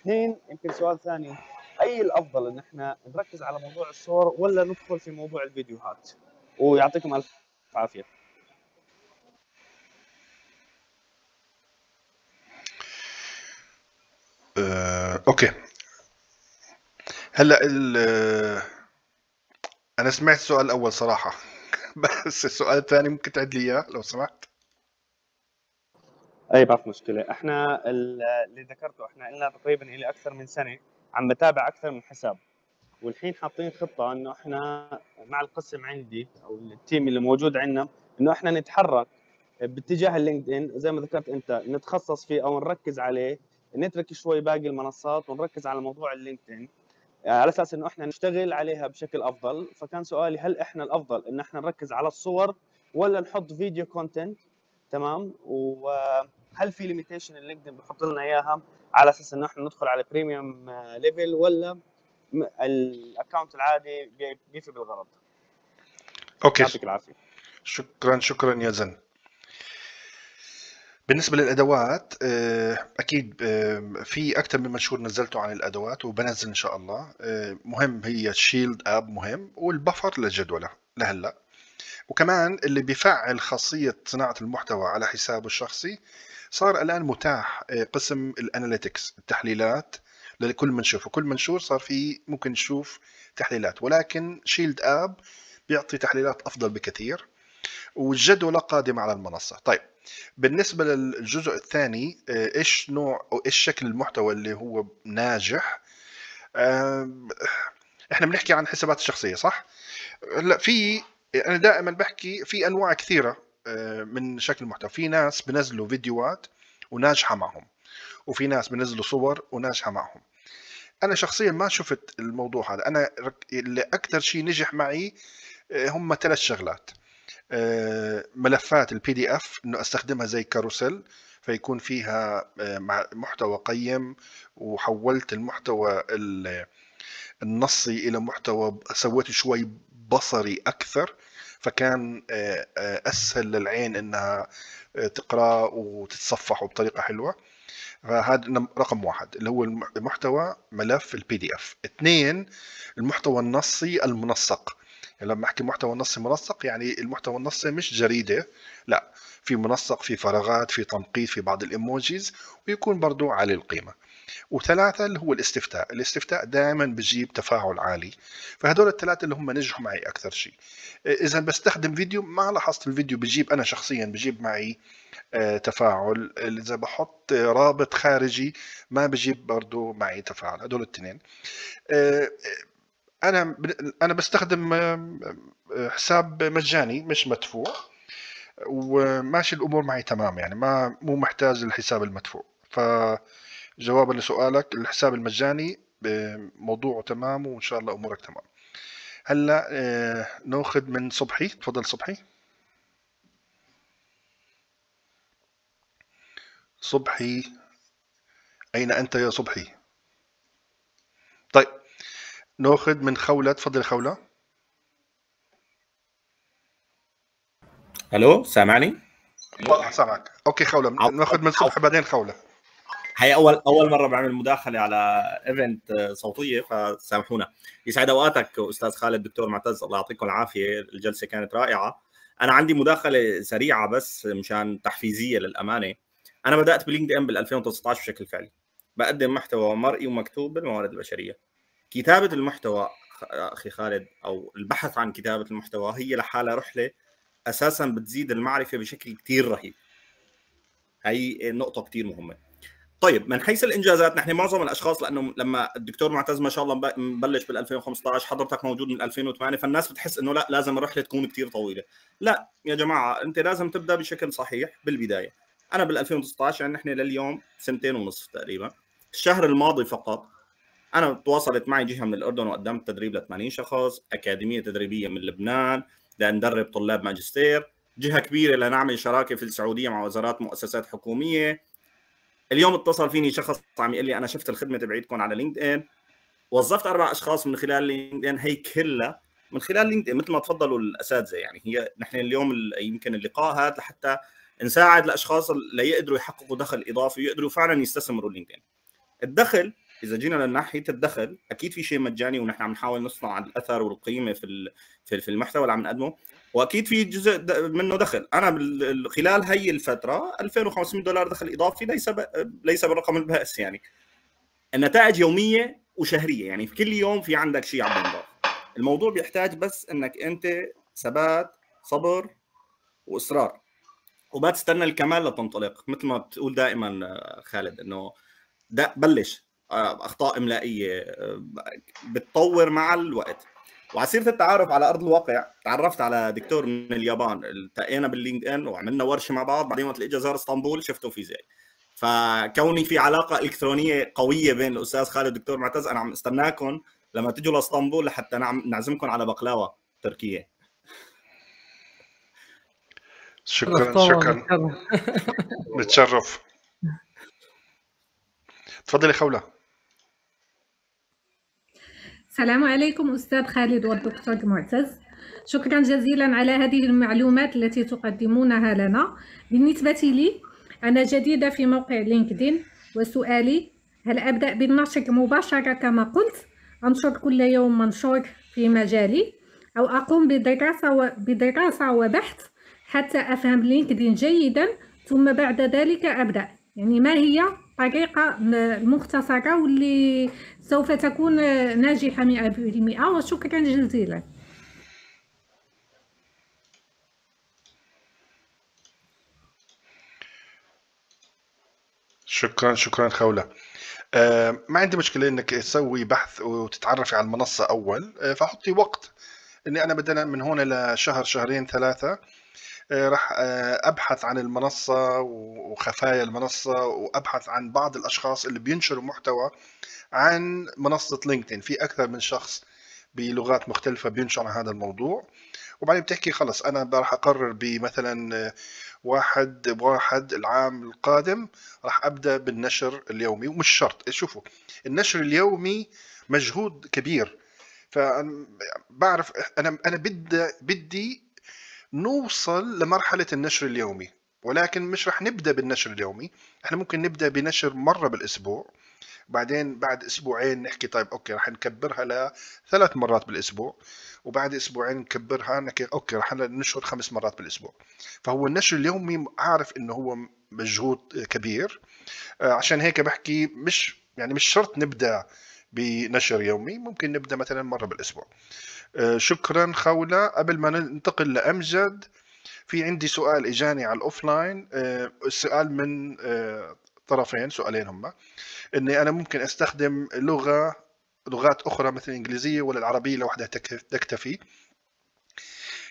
اثنين يمكن سؤال ثاني أي الأفضل إن إحنا نركز على موضوع الصور ولا ندخل في موضوع الفيديوهات؟ ويعطيكم ألف عافية. أه، أوكي. هلأ ال أنا سمعت السؤال الأول صراحة. بس السؤال الثاني ممكن تعد لي إياه لو سمحت؟ اي ما في مشكلة. إحنا اللي ذكرته إحنا لنا تقريبا إلى أكثر من سنة. عم بتابع أكثر من حساب. والحين حاطين خطة إنه إحنا مع القسم عندي أو ال team اللي موجود عندنا إنه إحنا نتحرك باتجاه ال LinkedIn زي ما ذكرت أنت نتخصص فيه أو نركز عليه نترك شوي باقي المنصات ونركز على موضوع ال LinkedIn على أساس إنه إحنا نشتغل عليها بشكل أفضل. فكان سؤالي هل إحنا الأفضل إن إحنا نركز على الصور ولا نحط video content تمام. وهل في limitation ال LinkedIn بحط لنا إياها؟ على أساس انه إحنا ندخل على premium level ولا ال account العادي بيفي بالغرض. okay. يعطيك العافية. شكرا شكرا يا يزن. بالنسبة للأدوات آه، أكيد آه، في أكثر من منشور نزلته عن الأدوات وبنزل إن شاء الله. آه، مهم هي ال Shield App مهم وال Buffer للجدولة لهلأ. وكمان اللي بيفعل خاصية صناعة المحتوى على حسابه الشخصي صار الآن متاح قسم الأناليتكس التحليلات لكل منشور. فكل منشور صار في ممكن نشوف تحليلات. ولكن شيلد أب بيعطي تحليلات أفضل بكثير والجدولة قادمة على المنصة. طيب بالنسبة للجزء الثاني آه، إيش نوع أو إيش شكل المحتوى اللي هو ناجح؟ إحنا بنحكي عن حسابات الشخصية صح؟ هلا في أنا دائما بحكي في أنواع كثيرة. آه، من شكل المحتوى في ناس بنزلوا فيديوهات وناجحة معهم وفي ناس بنزلوا صور وناجحة معهم. أنا شخصيا ما شفت الموضوع هذا. أنا اللي أكثر شيء نجح معي آه، هم ثلاث شغلات. آه، ملفات ال PDF إنه أستخدمها زي carousel فيكون فيها آه، محتوى قيم وحولت المحتوى النصي إلى محتوى سويته شوي بصري أكثر. فكان أسهل للعين إنها تقرأ وتتصفحه بطريقة حلوة. فهذا رقم واحد اللي هو المحتوى ملف ال PDF اثنين المحتوى النصي المنسق. يعني لما أحكي محتوى نصي منسق يعني المحتوى النصي مش جريدة لا. في منسق في فراغات في تنقيط في بعض ال emojis ويكون برضو عالي القيمة. وثلاثة اللي هو الاستفتاء. الاستفتاء دائما بجيب تفاعل عالي. فهدول الثلاثة اللي هم نجحوا معي أكثر شيء. إذا بستخدم فيديو ما لاحظت الفيديو بجيب أنا شخصيا بجيب معي آه، تفاعل. إذا بحط رابط خارجي ما بجيب برضو معي تفاعل. هدول الاثنين. آه، أنا أنا بستخدم آه، حساب مجاني مش مدفوع. وماشي الأمور معي تمام يعني ما مو محتاج الحساب المدفوع. فجوابا لسؤالك الحساب المجاني موضوعه تمام وإن شاء الله أمورك تمام. هلا آه، نأخذ من صبحي. تفضل صبحي. صبحي. أين أنت يا صبحي؟ طيب نأخذ من خولة. تفضل خولة. ألو سامعني؟ سامعك. okay خولة نأخذ من صبح بعدين خولة. هي اول أول مرة بعمل مداخلة على event صوتية فسامحونا. يسعد أوقاتك أستاذ خالد دكتور معتز الله يعطيكم العافية الجلسة كانت رائعة. أنا عندي مداخلة سريعة بس مشان تحفيزية للأمانة. أنا بدأت بلينكد ان بال 2019 بشكل فعلي. بقدم محتوى مرئي ومكتوب بالموارد البشرية. كتابة المحتوى أخي خالد أو البحث عن كتابة المحتوى هي لحالها رحلة أساسا بتزيد المعرفة بشكل كثير رهيب. هي نقطة كثير مهمة. طيب من حيث الإنجازات نحن معظم الأشخاص لأنه لما الدكتور معتز ما شاء الله مبلش بال 2015 حضرتك موجود من 2008 فالناس بتحس إنه لا لازم الرحلة تكون كثير طويلة. لا يا جماعة أنت لازم تبدأ بشكل صحيح بالبداية. أنا بال 2016 يعني نحن لليوم سنتين ونصف تقريبا. الشهر الماضي فقط أنا تواصلت معي جهة من الأردن وقدمت تدريب ل 80 شخص أكاديمية تدريبية من لبنان لندرب طلاب ماجستير جهة كبيرة لنعمل شراكة في السعودية مع وزارات مؤسسات حكومية. اليوم اتصل فيني شخص عم يقول لي أنا شفت الخدمة تبعيتكم على لينكد ان وظفت أربع أشخاص من خلال لينكد ان هي كلها من خلال لينكد ان مثل ما تفضلوا الأساتذة يعني. هي نحن اليوم يمكن اللقاء هذا لحتى نساعد الأشخاص ليقدروا يحققوا دخل إضافي ويقدروا فعلا يستثمروا لينكد ان الدخل إذا جينا لناحيه الدخل أكيد في شيء مجاني ونحن عم نحاول نصنع الأثر والقيمة في في المحتوى اللي عم نقدمه. وأكيد في جزء منه دخل. أنا خلال هي الفترة 2500 دولار دخل إضافي ليس ب... ليس بالرقم البائس يعني. النتائج يومية وشهرية يعني في كل يوم في عندك شيء عم ينضاف الموضوع بيحتاج بس إنك أنت ثبات صبر وإصرار. وما تستنى الكمال لتنطلق. مثل ما بتقول دائما خالد إنه بلش أخطاء إملائية بتطور مع الوقت. وعلى سيره التعارف على أرض الواقع تعرفت على دكتور من اليابان التقينا باللينكد ان وعملنا ورشة مع بعض بعدين وقت اجى زار إسطنبول شفته في زي فكوني في علاقة إلكترونية قوية بين الأستاذ خالد والدكتور معتز أنا عم استناكم لما تجوا لإسطنبول لحتى نعزمكم على بقلاوة تركية. شكرا شكرا نتشرف تفضلي خولة. السلام عليكم أستاذ خالد والدكتور معتز شكرا جزيلا على هذه المعلومات التي تقدمونها لنا. بالنسبة لي أنا جديدة في موقع لينكدين وسؤالي هل أبدأ بالنشر مباشرة كما قلت؟ أنشر كل يوم منشور في مجالي أو أقوم بدراسة. بدراسة وبحث حتى أفهم لينكدين جيدا ثم بعد ذلك أبدأ. يعني ما هي طريقة مختصرة واللي سوف تكون ناجحة مئة بالمئة وشكرا جزيلا. شكرا شكرا خولة. آه ما عندي مشكلة إنك تسوي بحث وتتعرفي على المنصة أول. آه فحطي وقت. إني أنا بدنا من هنا لشهر شهرين ثلاثة. راح آه، أبحث عن المنصة وخفايا المنصة وأبحث عن بعض الأشخاص اللي بينشروا محتوى عن منصة لينكدين. في أكثر من شخص بلغات مختلفة بينشر هذا الموضوع. وبعدين بتحكي خلص أنا راح أقرر بمثلا آه، واحد واحد العام القادم راح أبدأ بالنشر اليومي. ومش شرط شوفوا النشر اليومي مجهود كبير. فبعرف أنا أنا بدي بدي نوصل لمرحلة النشر اليومي ولكن مش رح نبدأ بالنشر اليومي إحنا ممكن نبدأ بنشر مرة بالأسبوع بعدين بعد أسبوعين نحكي طيب okay رح نكبرها لثلاث مرات بالأسبوع وبعد أسبوعين نكبرها نحكي okay رح ننشر خمس مرات بالأسبوع. فهو النشر اليومي عارف إنه هو مجهود كبير آه، عشان هيك بحكي مش يعني مش شرط نبدأ بنشر يومي ممكن نبدأ مثلا مرة بالأسبوع. آه، شكرا خولة. قبل ما ننتقل لأمجد في عندي سؤال إجاني على ال offline آه، السؤال من آه، طرفين سؤالين هم. إني أنا ممكن أستخدم لغة لغات أخرى مثل الإنجليزية ولا العربية لوحدها تكتفي.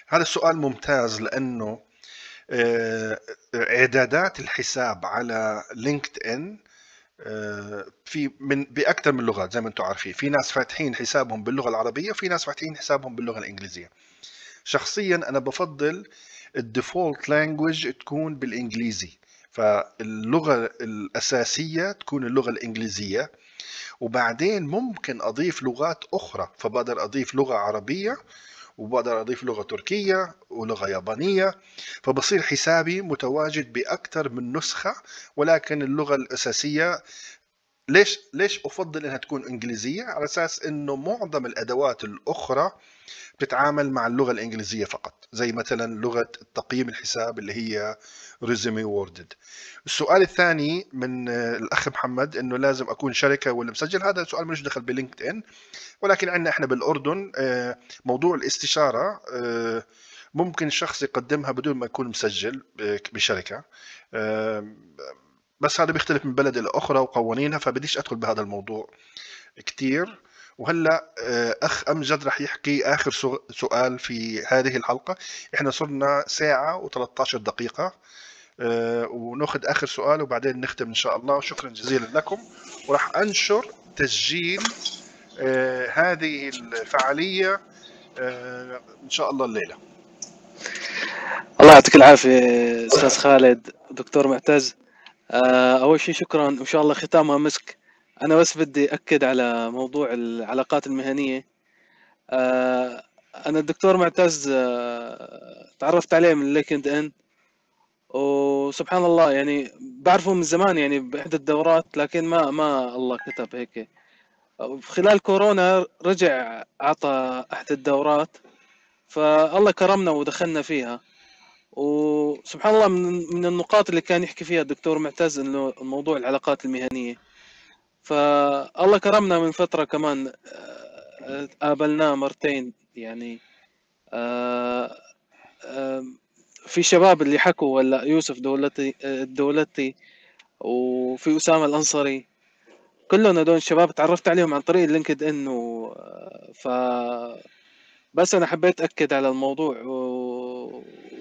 هذا السؤال ممتاز لأنه إعدادات الحساب على لينكد إن في من بأكثر من لغات زي ما أنتم عارفين. في ناس فاتحين حسابهم باللغة العربية وفي ناس فاتحين حسابهم باللغة الإنجليزية. شخصيا أنا بفضل ال default language تكون بالإنجليزي. فاللغة الأساسية تكون اللغة الإنجليزية. وبعدين ممكن أضيف لغات أخرى فبقدر أضيف لغة عربية وبقدر أضيف لغة تركية ولغة يابانية فبصير حسابي متواجد بأكثر من نسخة ولكن اللغة الأساسية ليش ليش أفضل إنها تكون إنجليزية؟ على أساس إنه معظم الأدوات الأخرى بتتعامل مع اللغة الإنجليزية فقط زي مثلا لغة تقييم الحساب اللي هي Resume Worded السؤال الثاني من الأخ محمد إنه لازم أكون شركة ولا مسجل؟ هذا سؤال مش دخل بلينكد ان ولكن عندنا إحنا بالأردن آه، موضوع الاستشارة آه، ممكن الشخص يقدمها بدون ما يكون مسجل آه، بشركة بس هذا بيختلف من بلد إلى أخرى وقوانينها فبديش أدخل بهذا الموضوع كثير وهلأ أخ امجد رح يحكي آخر سؤال في هذه الحلقة. إحنا صرنا ساعة و13 دقيقة وناخذ آخر سؤال وبعدين نختم إن شاء الله. شكرا جزيلا لكم. وراح أنشر تسجيل آه، هذه الفعالية آه، إن شاء الله الليلة. الله يعطيك العافية أستاذ خالد. دكتور معتز. آه، أول شيء شكرا وإن شاء الله ختامها مسك. أنا بس بدي أكد على موضوع العلاقات المهنية. أنا الدكتور معتز تعرفت عليه من لينكد ان وسبحان الله يعني بعرفه من زمان يعني بإحدى الدورات لكن ما ما الله كتب هيك. خلال كورونا رجع أعطى أحد الدورات. فالله كرمنا ودخلنا فيها. وسبحان الله من من النقاط اللي كان يحكي فيها الدكتور معتز إنه موضوع العلاقات المهنية. فالله كرمنا من فترة كمان آه، قابلناه مرتين يعني آه، آه، في شباب اللي حكوا ولا يوسف دولتي الدولتي وفي أسامة الأنصري. كلهم هدول الشباب تعرفت عليهم عن طريق اللينكد ان و ف بس أنا حبيت أكد على الموضوع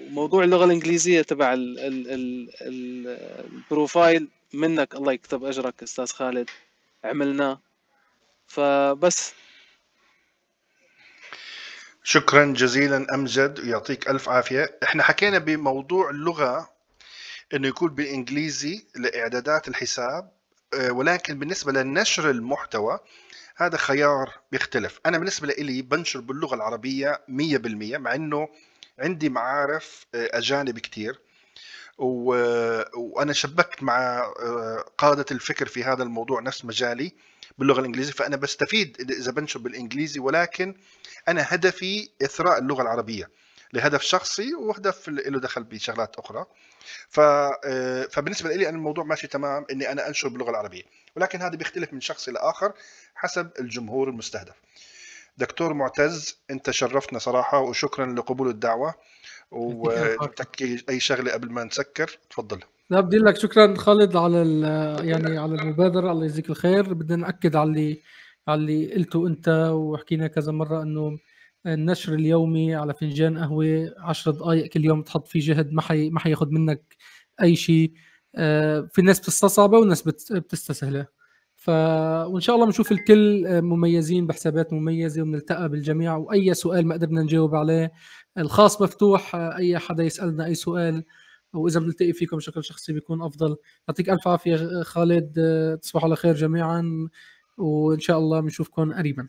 وموضوع اللغة الإنجليزية تبع ال... ال... ال... ال... البروفايل منك. الله يكتب أجرك أستاذ خالد. عملناه فبس. شكرا جزيلا أمجد. ويعطيك ألف عافية. إحنا حكينا بموضوع اللغة إنه يكون بالانجليزي لإعدادات الحساب آه، ولكن بالنسبة لنشر المحتوى هذا خيار بيختلف. أنا بالنسبة لي بنشر باللغة العربية 100% مع إنه عندي معارف آه، أجانب كثير و... وأنا شبكت مع آه، قادة الفكر في هذا الموضوع نفس مجالي باللغة الإنجليزية فأنا بستفيد إذا بنشر بالإنجليزي ولكن أنا هدفي إثراء اللغة العربية لهدف شخصي وهدف له دخل بشغلات أخرى. ف آه، فبالنسبة لي أنا الموضوع ماشي تمام إني أنا أنشر باللغة العربية. ولكن هذا بيختلف من شخص إلى آخر حسب الجمهور المستهدف. دكتور معتز انت شرفتنا صراحة وشكرا لقبول الدعوة. وتحكي أي شغلة قبل ما نسكر تفضل. لا بدي لك شكرا خالد على يعني على المبادرة. الله يجزيك الخير. بدنا نأكد على اللي على اللي قلته أنت وحكينا كذا مرة إنه النشر اليومي على فنجان قهوة 10 دقائق كل يوم تحط فيه جهد ما حي ما حياخذ منك أي شيء. آه، في ناس بتستصعبه وناس بتستسهله. وإن شاء الله بنشوف الكل مميزين بحسابات مميزة وبنلتقى بالجميع وأي سؤال ما قدرنا نجاوب عليه. الخاص مفتوح أي حدا يسألنا أي سؤال وإذا بنلتقي فيكم بشكل شخصي بيكون أفضل. يعطيك ألف عافية خالد تصبحوا على خير جميعا وإن شاء الله بنشوفكم قريبا.